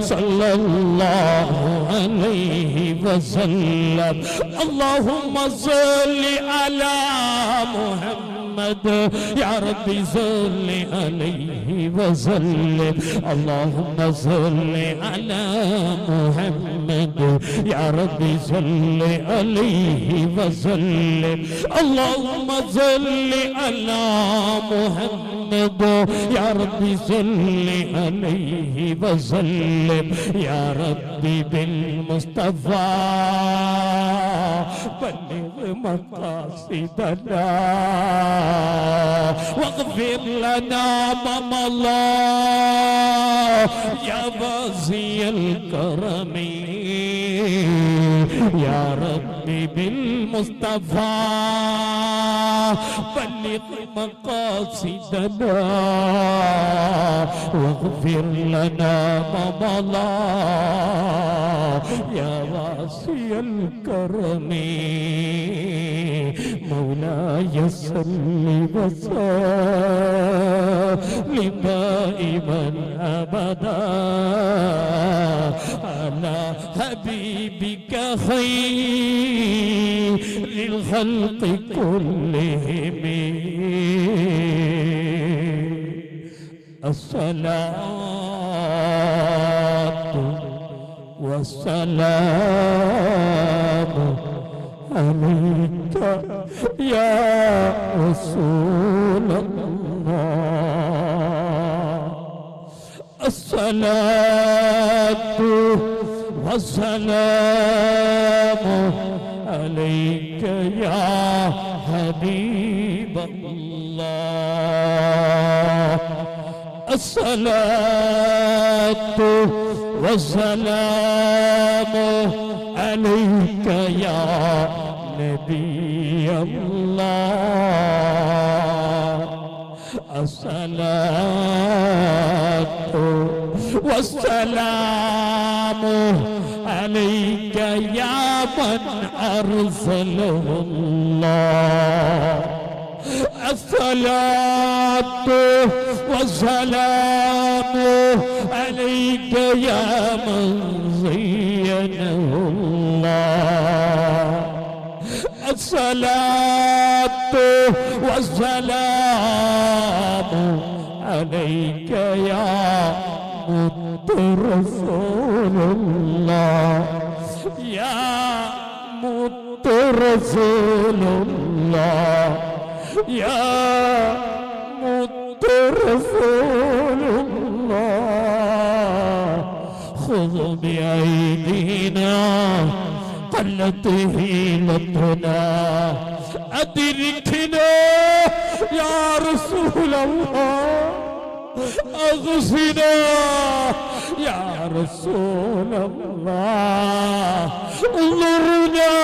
صلى الله عليه وسلم. اللهم صل على محمد يا ربي صل عليه وسلم. اللهم صل على محمد. يا ربي صل عليه وسلم. اللهم صل على محمد. يا ربي صل عليه وسلم. يا ربي بالمصطفى. بلغ مقاصدنا. واغفر لنا امام الله. يا غازي الكرم. يا ربي بالمصطفى بلغ مقاصدنا واغفر لنا ما مضى يا واسع الكرم مولاي صل وسلم دائما ابدا حبيبك خير الخلق كلهم. الصلاة والسلام عليك يا رسول الله. الصلاة والسلام عليك يا حبيب الله. الصلاة والسلام عليك يا نبي الله. الصلاة والسلام عليك يا من أرسله الله. الصلاة والسلام عليك يا من زينه الله. الصلاة والسلام عليك يا رسول الله. يا مت رسول الله. يا مت رسول الله. خذ بأيدينا قلت هيلتنا أدركنا يا رسول الله. أغسنا يا رسول الله انظرنا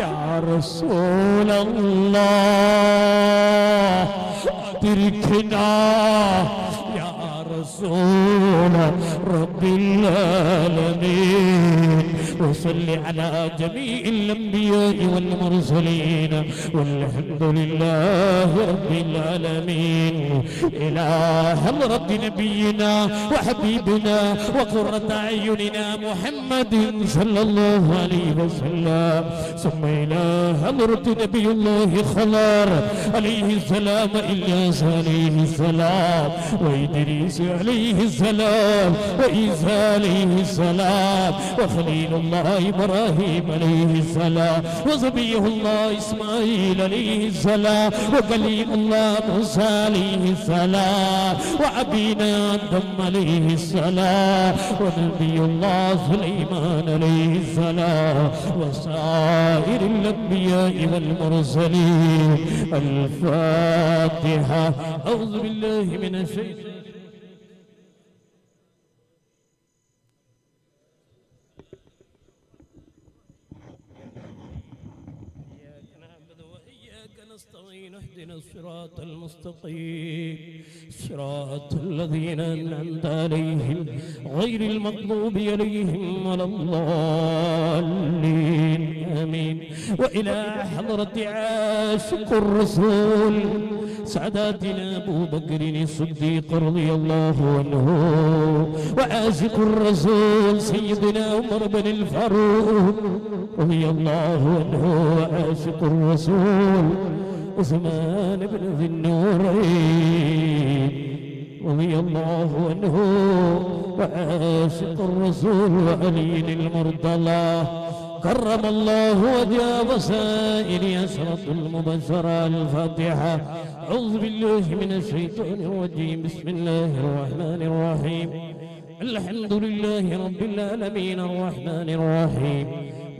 يا رسول الله أدركنا يا رسول رب العالمين وصل على جميع الأنبياء والمرسلين والحمد لله رب العالمين. إلى حضرة نبينا وحبيبنا وقرة أعيننا محمد صلى الله عليه وسلم. ثم إلى حضرة نبي الله خضر عليه السلام إلياس عليه السلام وإدريس عليه السلام وعيسى عليه السلام وخليل الله إبراهيم عليه السلام وزبيه الله إسماعيل عليه السلام وكليم الله موسى عليه السلام وأبينا آدم عليه السلام ونبي الله سليمان عليه السلام وسائر الأنبياء والمرسلين الفاتحة. أعوذ بالله من الشيطان إياك نعبد وإياك نستعين اهدنا الصراط المستقيم. صراط الذين أنعمت عليهم غير المغضوب عليهم ولا الضالين. آمين. وإلى حضرة عاشق الرسول سعداتنا أبو بكر الصديق رضي الله عنه وعاشق الرسول سيدنا عمر بن الفاروق رضي الله عنه وعاشق الرسول عثمان بن ذي النورين. رضي الله عنه وعاشق الرسول وعلي المرتضى كرم الله وجه وسائر أشرف المبشرة الفاتحة. أعوذ بالله من الشيطان الرجيم. بسم الله الرحمن الرحيم. الحمد لله رب العالمين الرحمن الرحيم.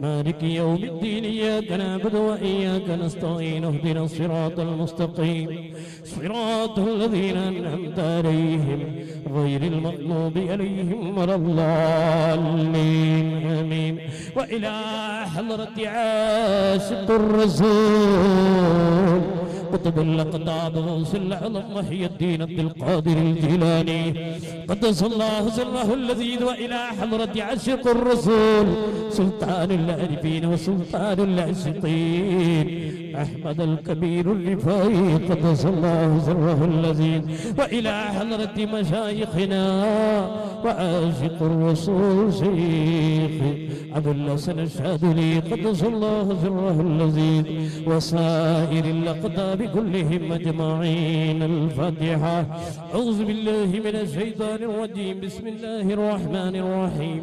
مالك يوم الدين إياك نعبد وإياك نستعين اهدنا الصراط المستقيم. صراط الذين أنعمت عليهم غير المغضوب عليهم ولا الضالين. آمين. وإلى حضرة عاشق الرسول. قطب الأقطاب غوث العظم محي الدين عبد القادر الجيلاني. قدس الله سره اللذيذ وإلى حضرة عشق الرسول سلطان العارفين وسلطان العاشقين. أحمد الكبير الرفاعي قدس الله سره اللذيذ وإلى حضرة مشايخنا وعاشق الرسول شيخ عبد الحسن الشاذلي قدس الله سره اللذيذ وسائر الأقطاب كلهم أجمعين. الفاتحة. أعوذ بالله من الشيطان الرجيم. بسم الله الرحمن الرحيم.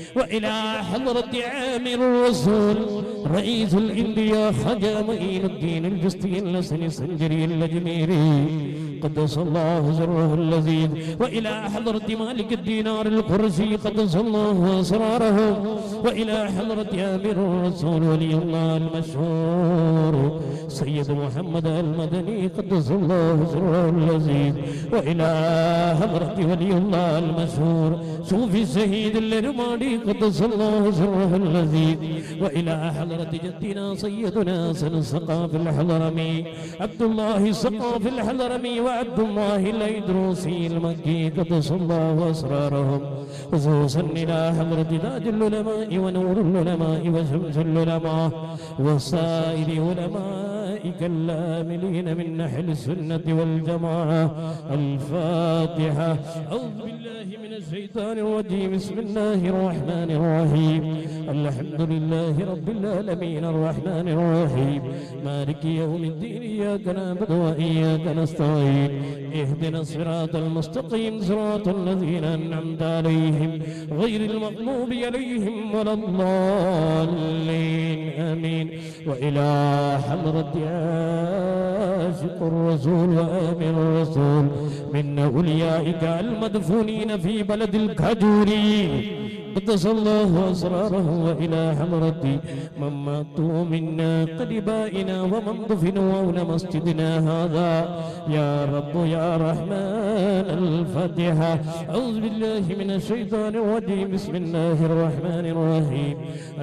وإلى حضرة عامر الرسول رئيس الإنبياء خجا معين الدين الجستي النسل السنجري الأجميري قدس الله سره اللذيذ. وإلى حضرة مالك الدينار القرشي قدس الله أسراره. وإلى حضرة آمر الرسول ولي الله المشهور. سيد محمد المدني قدس الله سره اللذيذ. وإلى حضرة ولي الله المشهور. صوفي الشهيد الرمادي قدس الله سره اللذيذ وإلى حضرة جدنا سيدنا السقاف الحضرمي عبد الله السقاف الحضرمي وعبد الله الأيدروسي المكي قدس الله أسرارهم. خصوصا إلى حضرة تاج العلماء ونور العلماء وشمس العلماء وسائر علمائك الآملين من نحل السنة والجماعة. الفاتحة. أعوذ بالله من الشيطان الرجيم. بسم الله الرحمن الرحيم. الحمد لله رب العالمين الرحمن الرحيم. مالك يوم الدين إياك نعبد وإياك نستعين. اهدنا الصراط المستقيم صراط الذين أنعمت عليهم. غير المغضوب عليهم ولا الضالين. آمين. وإلى حضرة عاشق الرسول وآمن الرسول. من أوليائك المدفونين في بلد الكجوري. قدس الله أسراره وإلى حضرة من ماتوا منا قربائنا ومن دفنوا حول مسجدنا هذا. يا رب يا رحمن الفاتحة. أعوذ بالله من الشيطان الرجيم. بسم الله الرحمن الرحيم.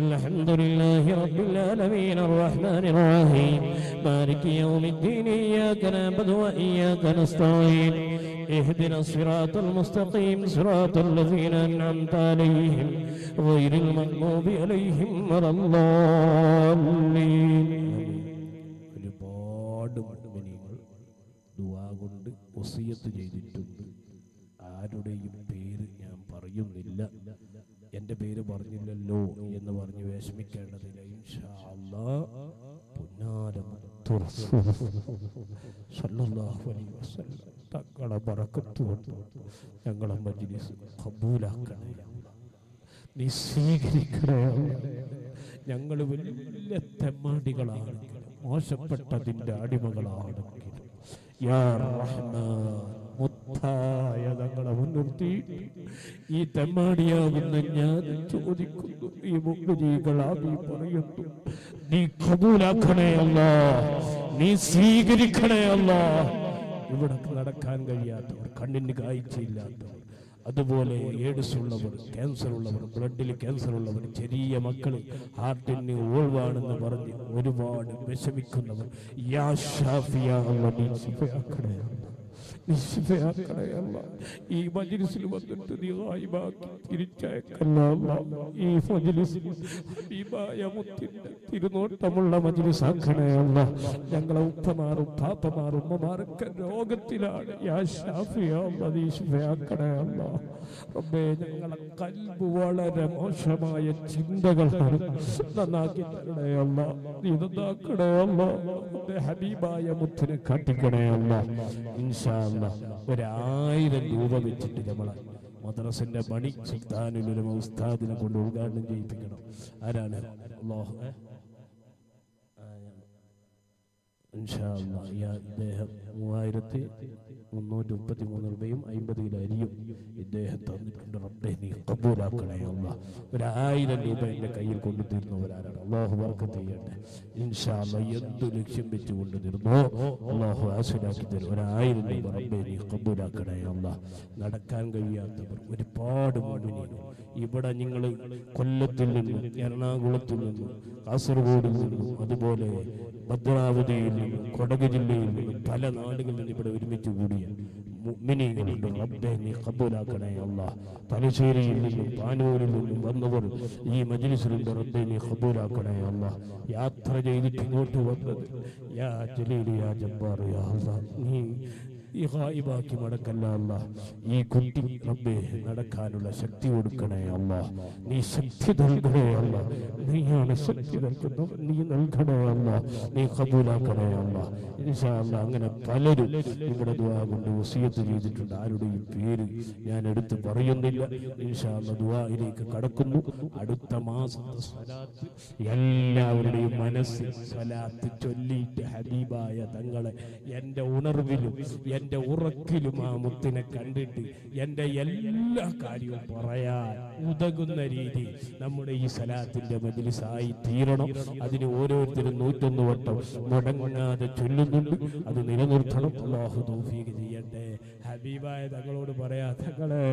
الحمد لله رب العالمين الرحمن الرحيم. مالك يوم الدين. إياك نعبد وإياك نستعين. اهدنا الصراط المستقيم صراط الذين أنعمت عليهم غير المغضوب عليهم ولا الضالين ഒരുപാട് മുഅ്മിനീങ്ങൾ ദുആ കൊണ്ട് വസിയത്ത് ചെയ്തിട്ടുണ്ട് ആരുടെയും പേര് ഞാൻ പറയുന്നില്ല എൻ്റെ പേര് പറഞ്ഞില്ലല്ലോ എന്ന് പറഞ്ഞ് വിഷമിക്കേണ്ടതില്ല ഇൻഷാ തങ്ങളെ മറക്കത്തുകൊണ്ട് ഞങ്ങളെ മജ്ലിസ് ഖബൂലാക്കണേ അല്ലാ. നീ സ്വീകരിക്കണേ ഞങ്ങൾ വലിയ തെമ്മാടികളാണെങ്കിലും മോശപ്പെട്ടതിന്റെ അടിമകളാണെങ്കിലും മുത്തായ ഞങ്ങളെ മുൻനിർത്തി. ഈ തെമ്മാടിയാകുന്ന ഞാൻ ചോദിക്കുന്നു. ഈ മുഗ്നജീകളാമി പറയുന്നു. നീ കബൂലാക്കണേ അല്ല. നീ സ്വീകരിക്കണേ അല്ല. ഇവിടെ നടക്കാൻ കഴിയാത്തവർ കണ്ണിന് കാഴ്ചയില്ലാത്തവർ അതുപോലെ എയ്ഡ്സ് ഉള്ളവർ ക്യാൻസർ ഉള്ളവർ ബ്ലഡിൽ ക്യാൻസർ ഉള്ളവർ ചെറിയ മക്കൾ ഹാർട്ടിന് ഓൾവാണെന്ന് പറഞ്ഞ് ഒരുപാട് വിഷമിക്കുന്നവർ. യാ ഈ. ഈ തിരുനോട്ടമുള്ള മജിലിസാക്കണയല്ല ഞങ്ങളെ ഉപ്പമാറും പാപ്പമാറും ഉമ്മമാരൊക്കെ രോഗത്തിലാണ്. യാ റബ്ബേ ഞങ്ങളെ കൽബ് വളരെ മോശമായ ചിന്തകളാണ് നന്നാക്കി തരണയല്ല നീ ഹബീബായ മുത്തിനെ കാട്ടിക്കണേ അല്ല. ഇൻഷാ അല്ലാ ഒരായിരം രൂപ വെച്ചിട്ട് നമ്മളെ മദ്രസിന്റെ പണി ഒരു ഉസ്താദിനെ കൊണ്ട് ഉദ്ഘാടനം ചെയ്യിപ്പിക്കണം. ആരാണ്? അല്ലാഹു ഏ? ആ, ഇൻഷാ അല്ലാ, ഈ ഇദ്ദേഹം മൂവായിരത്തി മുന്നൂറ്റി മുപ്പത്തി മൂന്ന് രൂപയും അമ്പത് കിലോ അരിയും ഇദ്ദേഹം തന്നിട്ടുണ്ട്. റബ്ബെ നീ കബൂലാക്കണേ അല്ല ഒരായിരം രൂപ എന്റെ കയ്യിൽ കൊണ്ടു അള്ളാഹു വർക്ക് ചെയ്യട്ടെ. ഇൻഷാ എന്തു ലക്ഷ്യം വെച്ച് കൊണ്ട് അള്ളാഹു ആസുലാക്കി തരും. ഒരായിരം രൂപ റബ്ബെ നീ കബൂലാക്കണേ നടക്കാൻ കഴിയാത്തവർ ഒരുപാട് മോമിനികൾ ഇവിടെ നിങ്ങൾ കൊല്ലത്തിൽ നിന്നും എറണാകുളത്തിൽ നിന്നും കാസർഗോഡിൽ നിന്നും അതുപോലെ ഭദ്രാവതിയിൽ നിന്നും കൊടക് ജില്ലയിൽ നിന്നും പല നാടുകളിൽ നിന്ന് ഇവിടെ ഒരുമിച്ച് കൂടിയ മുഅ്മിനീങ്ങളുണ്ട് റബ്ബേ നീ കബൂലാക്കണേ അല്ലാഹ്. തലശ്ശേരിയിൽ നിന്നും പാനൂരിൽ നിന്നും വന്നവർ ഈ മജ്ലിസിലുണ്ട് റബ്ബേ നീ കബൂലാക്കണേ അല്ലാഹ്. യാത്ര ചെയ്തിട്ട് ഇങ്ങോട്ട് വന്നത് യാ ജലീൽ യാ ജബ്ബാർ യാ നീ ഈ ഹായിബാക്കി മടക്കല്ല അല്ല ഈ കുട്ടി റബ്ബേ നടക്കാനുള്ള ശക്തി കൊടുക്കണേ അല്ല നീ ശക്തി നൽകണേ അല്ല നീയാണ് ശക്തി നൽകുന്നത് നീ നൽകണേ അല്ല നീ കബൂലാക്കണേ അല്ല ഇൻഷാ അല്ലാ അങ്ങനെ പലരും ഇവിടെ ദുവാ കൊണ്ട് വസിയത്ത് ചെയ്തിട്ടുണ്ട്. ആരുടെയും പേര് ഞാൻ എടുത്ത് പറയുന്നില്ല. ഇൻഷാല്ല ദുവായിലേക്ക് കടക്കുന്നു. അടുത്ത മാസത്തെ സ്വലാത്ത് എല്ലാവരുടെയും മനസ്സിൽ സ്വലാത്ത് ചൊല്ലിയിട്ട് ഹബീബായ തങ്ങളെ എന്റെ ഉണർവിലും എന്റെ ഉറക്കിലും ആ മുത്തിനെ കണ്ടിട്ട് എന്റെ എല്ലാ കാര്യവും പറയാൻ ഉതകുന്ന രീതി നമ്മുടെ ഈ സലാത്തിന്റെ മജ്ലിസായി തീരണം. അതിന് ഓരോരുത്തരും നൂറ്റൊന്ന് വട്ടം മുടങ്ങാതെ ചൊല്ലുന്നുണ്ട്. അത് നിലനിർത്തണം. ചെയ്യട്ടെ. ഹബീബായ തങ്ങളോട് പറയാ തങ്ങളെ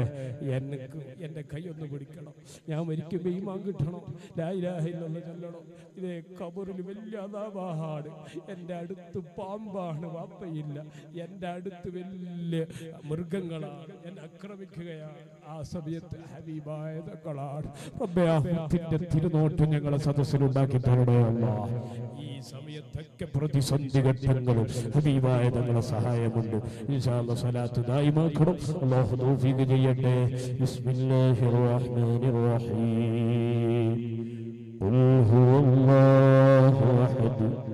എനിക്ക് എന്റെ കൈ ഒന്ന് പിടിക്കണം. ഞാൻ മരിക്കുമ്പോൾ ഈമാൻ കിട്ടണം. ലായിലാഹില്ലെന്ന് ചൊല്ലണം. ഇതേ കബറിൽ വലിയ അതാപാഹാട് എന്റെ അടുത്ത് പാമ്പാണ് വാപ്പയില്ല. എന്റെ അടുത്ത് വലിയ മൃഗങ്ങളാണ് എന്നെ ആക്രമിക്കുകയാണ് ആ സമയത്ത് ഹബീബായ തങ്ങളാണ് റബ്ബേ ആ മുത്തിന്റെ തിരുനോട്ടം ഞങ്ങളെ സദസ്സിലുണ്ടാക്കി തരണേ അല്ലാ ഈ സമയത്തൊക്കെ പ്രതിസന്ധി ഘട്ടങ്ങളും ഹബീബായ തങ്ങളെ സഹായമുണ്ട് ഇൻഷാ അല്ലാ സ്വലാത്ത് ദായിമാക്കണം അല്ലാഹു തൗഫീഖ് ചെയ്യട്ടെ ബിസ്മില്ലാഹിർ റഹ്മാനിർ റഹീം قل هو الله أحد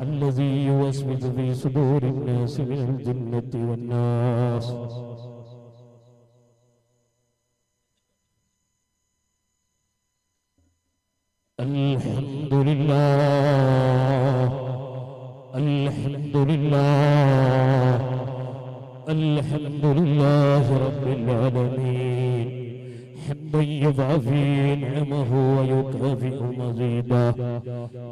الذي يوسوس في صدور الناس من الجنة والناس. الحمد لله الحمد لله الحمد لله رب العالمين. حمدا يضافي نعمه ويكافئ مزيدا.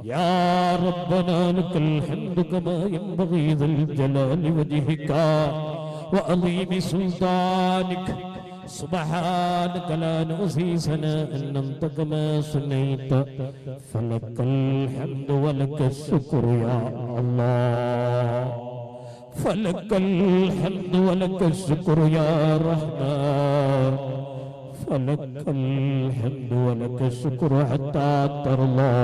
يا ربنا لك الحمد كما ينبغي ذا الجلال وجهك وعظيم سلطانك. سبحانك لا نحصي ثناء أنت كما صنيت فلك الحمد ولك الشكر يا الله. فلك الحمد ولك الشكر يا رحمن. فلك الحمد ولك الشكر حتى ترضى.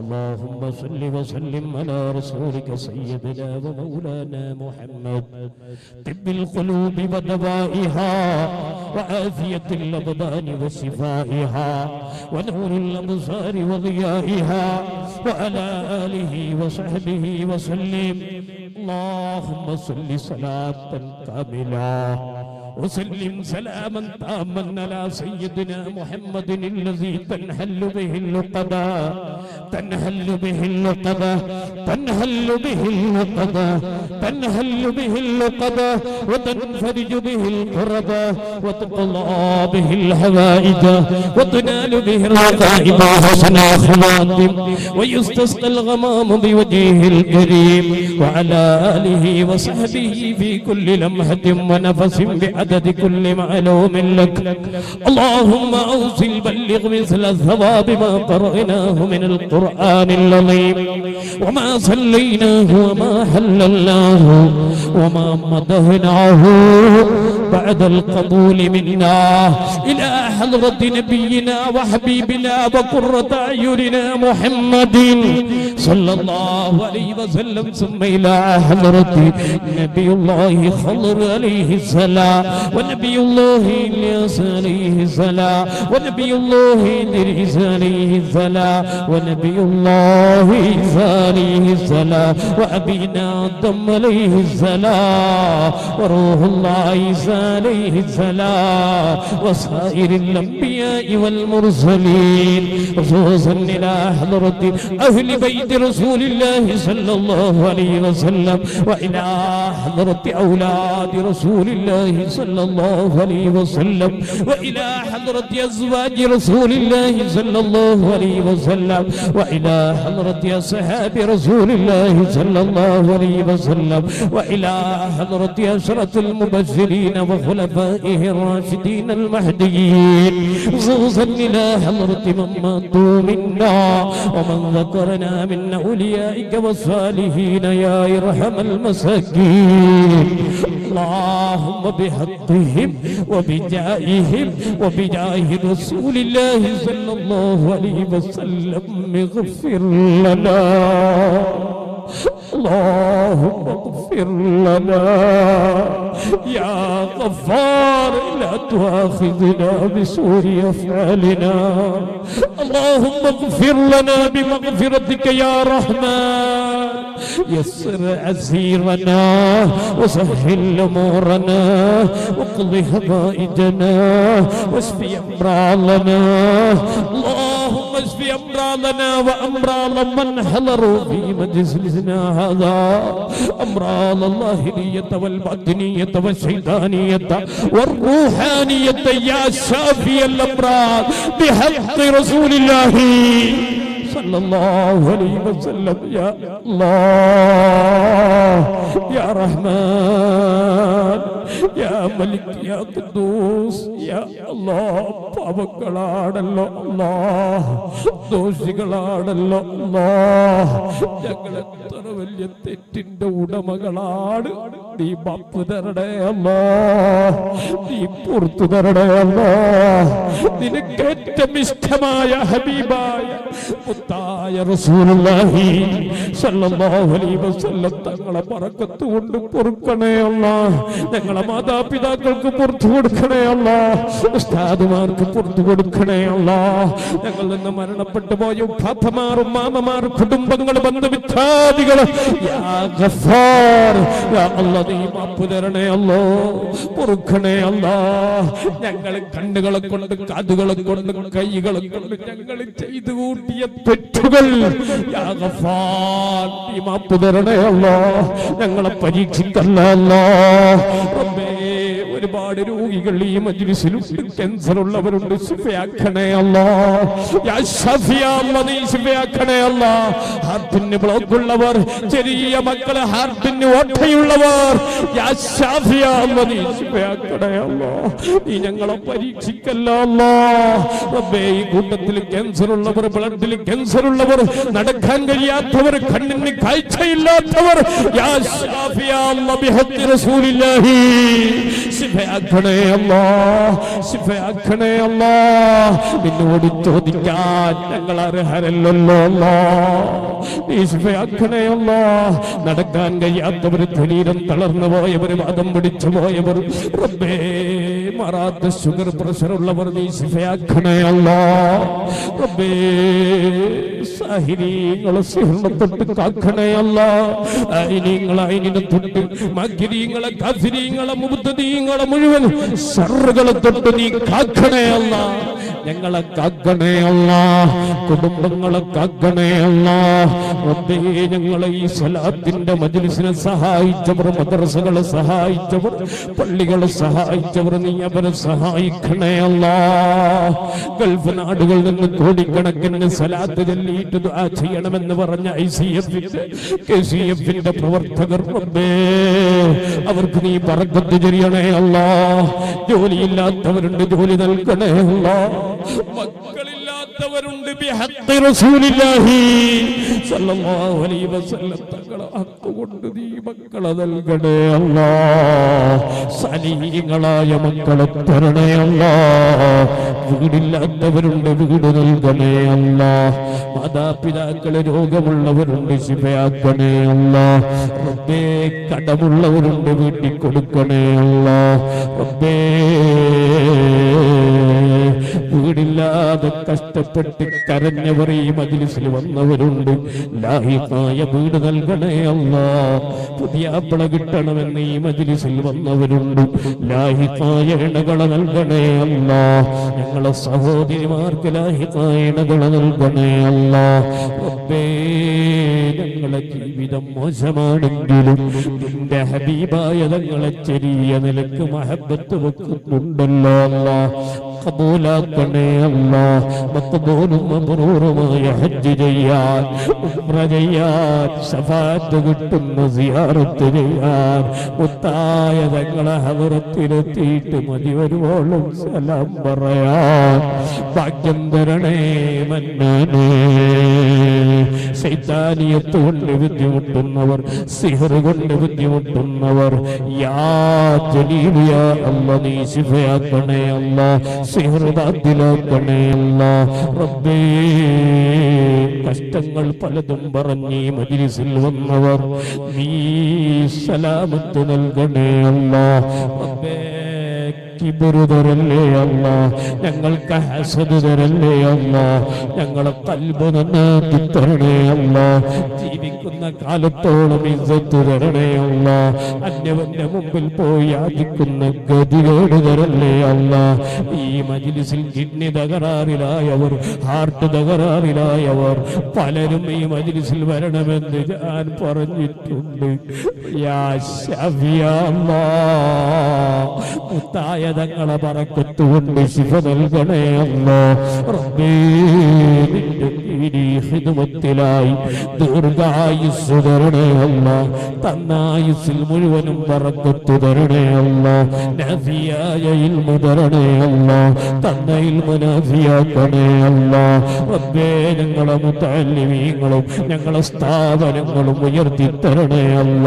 اللهم صل وسلم على رسولك سيدنا ومولانا محمد. طب القلوب ودوائها وعافية الأبدان وشفائها ونور الأبصار وضيائها وعلى آله وصحبه وسلم. اللهم صل صلاة كاملة. وسلم سلاما تاما على سيدنا محمد الذي تنحل به اللقبة تنحل به اللقبة تنحل به اللقبة تنحل به اللقبة وتنفرج به الكربة وتقضى به الحوائج. وتنال به الرقائب وحسن خواتم ويستسقى الغمام بوجهه الكريم. وعلى آله وصحبه في كل لمحة ونفس بعدد كل معلوم لك. اللهم أوصل بلغ مثل الثواب ما قرأناه من القرآن العظيم. وما صليناه وما حللناه وما مدهناه. بعد القبول منا. إلى حضرة نبينا وحبيبنا وقرة أعيننا محمد صلى الله عليه وسلم. ثم إلى حضرة نبي الله خضر عليه السلام ونبي الله إلياس عليه السلام ونبي الله إدريس عليه السلام ونبي الله عيسى عليه السلام وأبينا آدم عليه السلام وروح الله عيسى عليه السلام وسائر الأنبياء والمرسلين. خصوصا إلى حضرة أهل بيت رسول الله صلى الله عليه وسلم وإلى حضرة أولاد رسول الله صلى الله عليه وسلم وإلى حضرة أزواج رسول الله صلى الله عليه وسلم وإلى حضرة أصحاب رسول الله صلى الله عليه وسلم وإلى حضرة أشرة المبشرين وخلفائه الراشدين المهديين. خصوصا إلى حضرة من ماتوا منا. ومن ذكرنا من أوليائك والصالحين يا إرحم المساكين. اللهم بحقهم وبجائهم وبجاه رسول الله صلى الله عليه وسلم اغفر لنا. اللهم اغفر لنا. يا غفار لا تؤاخذنا بسوء أفعالنا. اللهم اغفر لنا بمغفرتك يا رحمن. يسر عسيرنا وسهل أمورنا واقض حوائجنا واشف امراضنا اللهم اشف أمراضنا وأمراض من حضروا في مجلسنا هذا. أمراض الظاهريه والباطنية والشيطانية والروحانية يا شافي الأمراض بحق رسول الله. സല്ലല്ലാഹു അലൈഹി വസല്ലം യാ അല്ലാഹ് യാ റഹ്മാൻ യാ മലിക് യാ ഖുദ്ദൂസ് യാ അല്ലാഹ് പാപങ്ങളാണല്ലോ അല്ലാഹ് ദോഷികളാണല്ലോ അല്ലാഹ് ഞങ്ങൾ എത്ര വലിയ തെറ്റിന്റെ ഉടമകളാണ്. നീ തരണേ അല്ലാ. നീ പുറത്തു തരണേ അല്ലാ. നിനക്ക് ഏറ്റവും ഇഷ്ടമായ ഹബീബായ മുത്തായ റസൂലുള്ളാഹി സല്ലല്ലാഹു അലൈഹി വസല്ലം തങ്ങളെ പറക്കത്ത് കൊണ്ട് പൊറുക്കണേ അമ്മ ഞങ്ങളെ മാതാപിതാക്കൾക്ക് പുറത്തു കൊടുക്കണേ അമ്മ ഉസ്താദുമാർക്ക് പുറത്തു കൊടുക്കണേ അമ്മ ഞങ്ങൾ നിന്ന് മരണപ്പെട്ടു പോയ ഉപ്പാപ്പമാരും മാമമാർ കുടുംബങ്ങൾ ബന്ധുമിത്രാദികൾ തരണേ അല്ലോ പൊറുക്കണേ അല്ലാ ഞങ്ങൾ കണ്ണുകളെ കൊണ്ട് കാതുകളെ കൊണ്ട് കൈകളെ കൊണ്ട് ഞങ്ങൾ ചെയ്തു കൂട്ടിയ തെറ്റുകൾ. മാപ്പ് തരണേ അല്ലോ ഞങ്ങളെ പരീക്ഷിക്കല്ലോ ഒരുപാട് രോഗികൾ ഈ മജ്ലിസിലുണ്ട് ക്യാൻസർ ഉള്ളവരുണ്ട്. ശിഫയാക്കണേ അല്ലാ യാ ഷഫിയ അല്ലാ നീ ശിഫയാക്കണേ അല്ലാ ഹാർട്ടിന് ബ്ലോക്ക് ഉള്ളവർ ചെറിയ മക്കളെ ഹാർട്ടിന് ഓട്ടയുള്ളവർ. നീ ഞങ്ങളെ പരീക്ഷിക്കല്ല ഈ കൂട്ടത്തിൽ ക്യാൻസർ ഉള്ളവർ ബ്ലഡിൽ ക്യാൻസർ ഉള്ളവർ നടക്കാൻ കഴിയാത്തവർ കണ്ണിന് കാഴ്ചയില്ലാത്തവർ. നിന്നോട് ചോദിക്കാൻ ഞങ്ങൾ അർഹരല്ലോ നീ ശിഫയാക്കണേ അല്ലാ നടക്കാൻ കഴിയാത്തവർ ധനീരം തളർന്നു പോയവർ വാദം പിടിച്ചു പോയവർ. റബ്ബേ മാറാത്ത ഷുഗർ പ്രഷർ ഉള്ളവർ നീ ശിഫയാക്കണേ അല്ലാ. റബ്ബേ സാഹിരീങ്ങളെ സിഹറിനെ തൊട്ട് കാക്കണേ അല്ലാ. അയിനീങ്ങളെ അയിനിനെ തൊട്ട് മഗ്രീങ്ങളെ കഫിരീങ്ങളെ മുബുദ്ധീങ്ങളെ മുഴുവൻ തൊട്ട് നീ കാക്കണയല്ല ഞങ്ങളെ കാക്കണയല്ല കുടുംബങ്ങളെ കാക്കണയല്ല ഞങ്ങളെ ഈ സ്വലാത്തിന്റെ മജ്ലിസിനെ സഹായിച്ചവർ മദ്രസകളെ സഹായിച്ചവർ പള്ളികളെ സഹായിച്ചവർ നീ അവരെ സഹായിക്കണേ അല്ലാ. ഗൾഫ് നാടുകളിൽ നിന്ന് കോടിക്കണക്കിന് സലാത്ത് ചൊല്ലിയിട്ട് ദുആ ചെയ്യണമെന്ന് പറഞ്ഞ ഐ സി എഫിന്റെ കെ സി എഫിന്റെ പ്രവർത്തകർ അവർക്ക് നീ പറക്കത്ത് ചെയ്യണേ അല്ലാ. ജോലിയില്ലാത്തവരുണ്ട് ജോലി നൽകണേ അല്ലാ. മക്കളില്ലാത്തവരുണ്ട് ഹക്ക് കൊണ്ട് നീ മക്കളെ നൽകണേ അല്ല. സലീങ്ങളായ മക്കളെ തരണേ അല്ല. വീടില്ലാത്തവരുണ്ട് വീട് നൽകണേ അല്ല. മാതാപിതാക്കളെ രോഗമുള്ളവരുണ്ട് ശിവയാക്കണേ അല്ല. റബ്ബേ കടമുള്ളവരുണ്ട് വീട്ടിൽ കൊടുക്കണേ അല്ല. റബ്ബേ വീടില്ലാതെ കഷ്ടപ്പെട്ട് കരഞ്ഞവർ ഈ മജിലിസിൽ വന്നവരുണ്ട്. ലാഹിഫായ വീട് നൽകണേ അല്ല. പുതിയ അപ്പള കിട്ടണമെന്ന് ഈ മജിലിസിൽ വന്നവരുണ്ട്. ലാഹിഫായ ഇണകൾ നൽകണേ അല്ല. ഞങ്ങളെ സഹോദരിമാർക്ക് ലാഹിഫായ ഇണകൾ നൽകണേ അല്ല. ഞങ്ങളെ ജീവിതം മോശമാണെങ്കിലും നിന്റെ ഹബീബായ ചെറിയ നിലയ്ക്ക് മഹബത്ത് വെക്കുന്നുണ്ടല്ലോ അല്ല. കബൂലാക്കണേ അല്ല. മക്കബൂലും മബ്രൂറുമായ ഹജ്ജ് ചെയ്യാൻ ഉംറ ചെയ്യാൻ ശഫാത്ത് കിട്ടുന്ന സിയാറത്ത് ചെയ്യാൻ. മുത്തായ തങ്ങളെ ഹവറത്തിലെത്തിയിട്ട് മതി വരുവോളും സലാം പറയാൻ. ഭാഗ്യം തരണേ മന്നനേ. സൈതാനിയത്ത് കൊണ്ട് ബുദ്ധിമുട്ടുന്നവർ സിഹർ കൊണ്ട് ബുദ്ധിമുട്ടുന്നവർ. യാ ജലീൽ യാ അല്ല നീ ശിഫയാക്കണേ അല്ല സിഹർ ബാത്തിലാക്കണേ അല്ല. റബ്ബേ കഷ്ടങ്ങൾ പലതും പറഞ്ഞ് മജിലിസിൽ വന്നവർ നീ സലാമത്ത് നൽകണേ അല്ല. റബ്ബേ കിബിറ് തരല്ലേ അമ്മ? ഞങ്ങൾക്ക് ഹസദ് തരല്ലേ അമ്മ? ഞങ്ങളെ കൽബ് നന്നാക്കി തരണേ അമ്മ. ജീവിക്കുന്ന കാലത്തോളം ഇജ്ജത്ത് തരണേ അമ്മ. അന്യവന്റെ മുമ്പിൽ പോയി യാചിക്കുന്ന ഗതികേട് തരല്ലേ അമ്മ. ഈ മജിലിസിൽ കിഡ്നി തകരാറിലായവർ ഹാർട്ട് തകരാറിലായവർ പലരും ഈ മജിലിസിൽ വരണമെന്ന് ഞാൻ പറഞ്ഞിട്ടുണ്ട്. യാ ശഫിയ മുത്തായ തങ്ങളെ പറക്കത്തുകൊണ്ട് ശിവ നൽകണേ അല്ലോ റബ്ബേ ദീനി ഹിദ്മത്തിലായി ദീർഘായുസ് തരണേ അല്ല. തന്നായുസിൽ മുഴുവനും പറക്കത്ത് തരണേ അല്ല. നഫിയായ ഇൽമു തരണേ അല്ല. തന്ന ഇൽമു നഫിയാക്കണേ അല്ല. റബ്ബേ ഞങ്ങളെ മുത്തല്ലിമീങ്ങളും ഞങ്ങളെ സ്ഥാപനങ്ങളും ഉയർത്തി തരണേ അല്ല.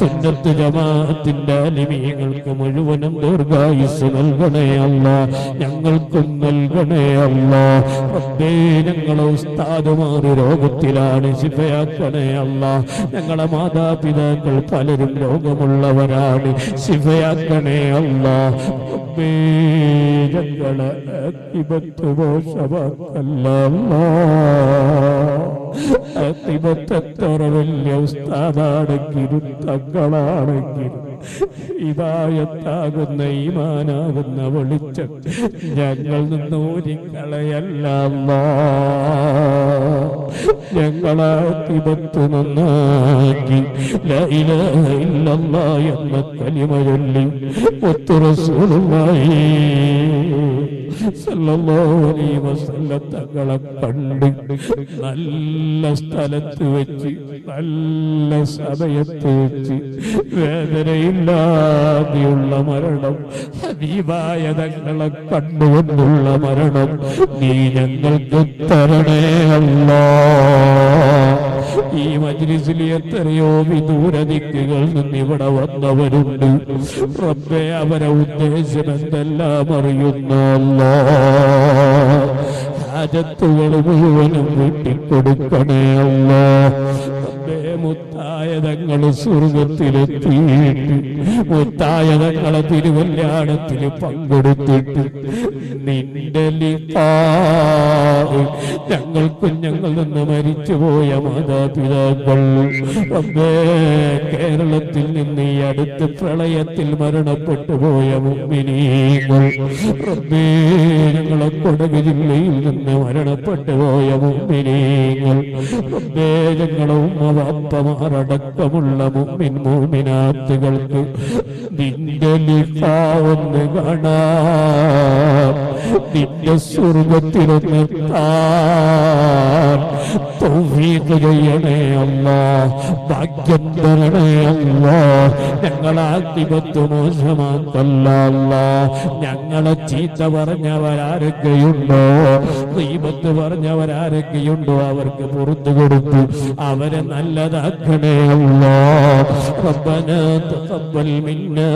സുന്നത്ത് ജമാഅത്തിന്റെ അലിമീങ്ങൾക്ക് മുഴുവനും ദീർഘായുസ് നൽകണേ അല്ല. ഞങ്ങൾക്കും നൽകണേ അല്ല. റബ്ബേ ഞങ്ങളെ ഉസ്താദുമാർ രോഗത്തിലാണ് ശിഫയാക്കണേ അല്ല. ഞങ്ങളെ മാതാപിതാക്കൾ പലരും രോഗമുള്ളവരാണ്. ശിഫയാക്കണേ അല്ല. ഞങ്ങളെ വലിയ ഉസ്താദാണെങ്കിലും തങ്ങളാണെങ്കിലും ഇതായത്താകുന്ന ഈമാനാകുന്ന വെളിച്ചം ഞങ്ങൾ നിന്ന് ഊരിക്കളയല്ല ഞങ്ങളെ തിമത്ത് നന്നാക്കി എന്ന കലിമ ചൊല്ലി തങ്ങളെ പണ്ട് നല്ല സ്ഥലത്ത് വെച്ച് നല്ല സമയത്ത് വെച്ച് വേദനയില്ലാതെയുള്ള മരണം ഹബീബായ തങ്ങളെ കണ്ടുകൊണ്ടുള്ള മരണം നീ ഞങ്ങൾക്ക് തരണേ അല്ലാ. ഈ മജ്ലിസിൽ എത്രയോ വിദൂര ദിക്കുകൾ നിന്ന് ഇവിടെ വന്നവരുണ്ട്. റബ്ബെ അവരെ ഉദ്ദേശം എന്തെല്ലാം അറിയുന്നല്ല ഹാജത്തുകൾ മുഴുവനും വീട്ടിക്കൊടുക്കണേ അല്ല. റബ്ബേ മുത്തായ തങ്ങൾ സ്വർഗത്തിലെത്തിയിട്ട് മുത്തായതങ്ങളെ തിരുവല്യാണത്തിൽ പങ്കെടുത്തിട്ട് നിന്റെ ഞങ്ങൾക്കും ഞങ്ങൾ നിന്ന് മരിച്ചുപോയ മാതാപിതാക്കൾ. കേരളത്തിൽ നിന്ന് ഈ അടുത്ത് പ്രളയത്തിൽ മരണപ്പെട്ടു പോയ മുമ്പിനീങ്ങൾ. റബ്ബേ ഞങ്ങളെ കൊടക് ജില്ലയിൽ നിന്ന് മരണപ്പെട്ടു പോയ മുമ്പിനീങ്ങൾ. റബ്ബേ ഉമ്മ വാപ്പമാരടക്കമുള്ള മുമ്പിൻ മൂമിനാത്തുകൾക്ക്. നിന്റെ ലിഫാവൊന്ന് കാണാം നിന്റെ സ്വർഗത്തിലൊന്ന് താൻ തൗഫീഖ് ചെയ്യണേ അല്ല ഭാഗ്യം തരണേ അല്ല ഞങ്ങളാക്കിപത്ത് മോശമാക്കല്ല അല്ല ഞങ്ങളെ ചീത്ത പറഞ്ഞവരാരൊക്കെയുണ്ടോ ദീപത്ത് പറഞ്ഞവരാരൊക്കെയുണ്ടോ അവർക്ക് പുറത്തു കൊടുത്തു അവരെ നല്ലതാക്കണേ അല്ല ربنا تقبل منا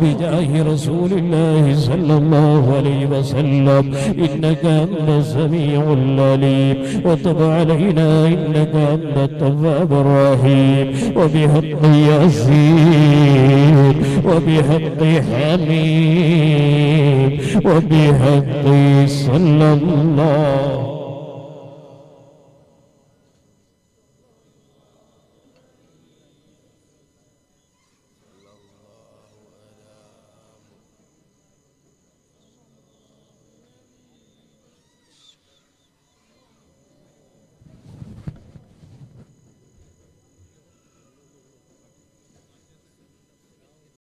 بجاه رسول الله صلى الله عليه وسلم. إنك أنت السميع العليم. وتب علينا إنك أنت التواب الرحيم. وبحق ياسين. وبحق حميد وبحق صلى الله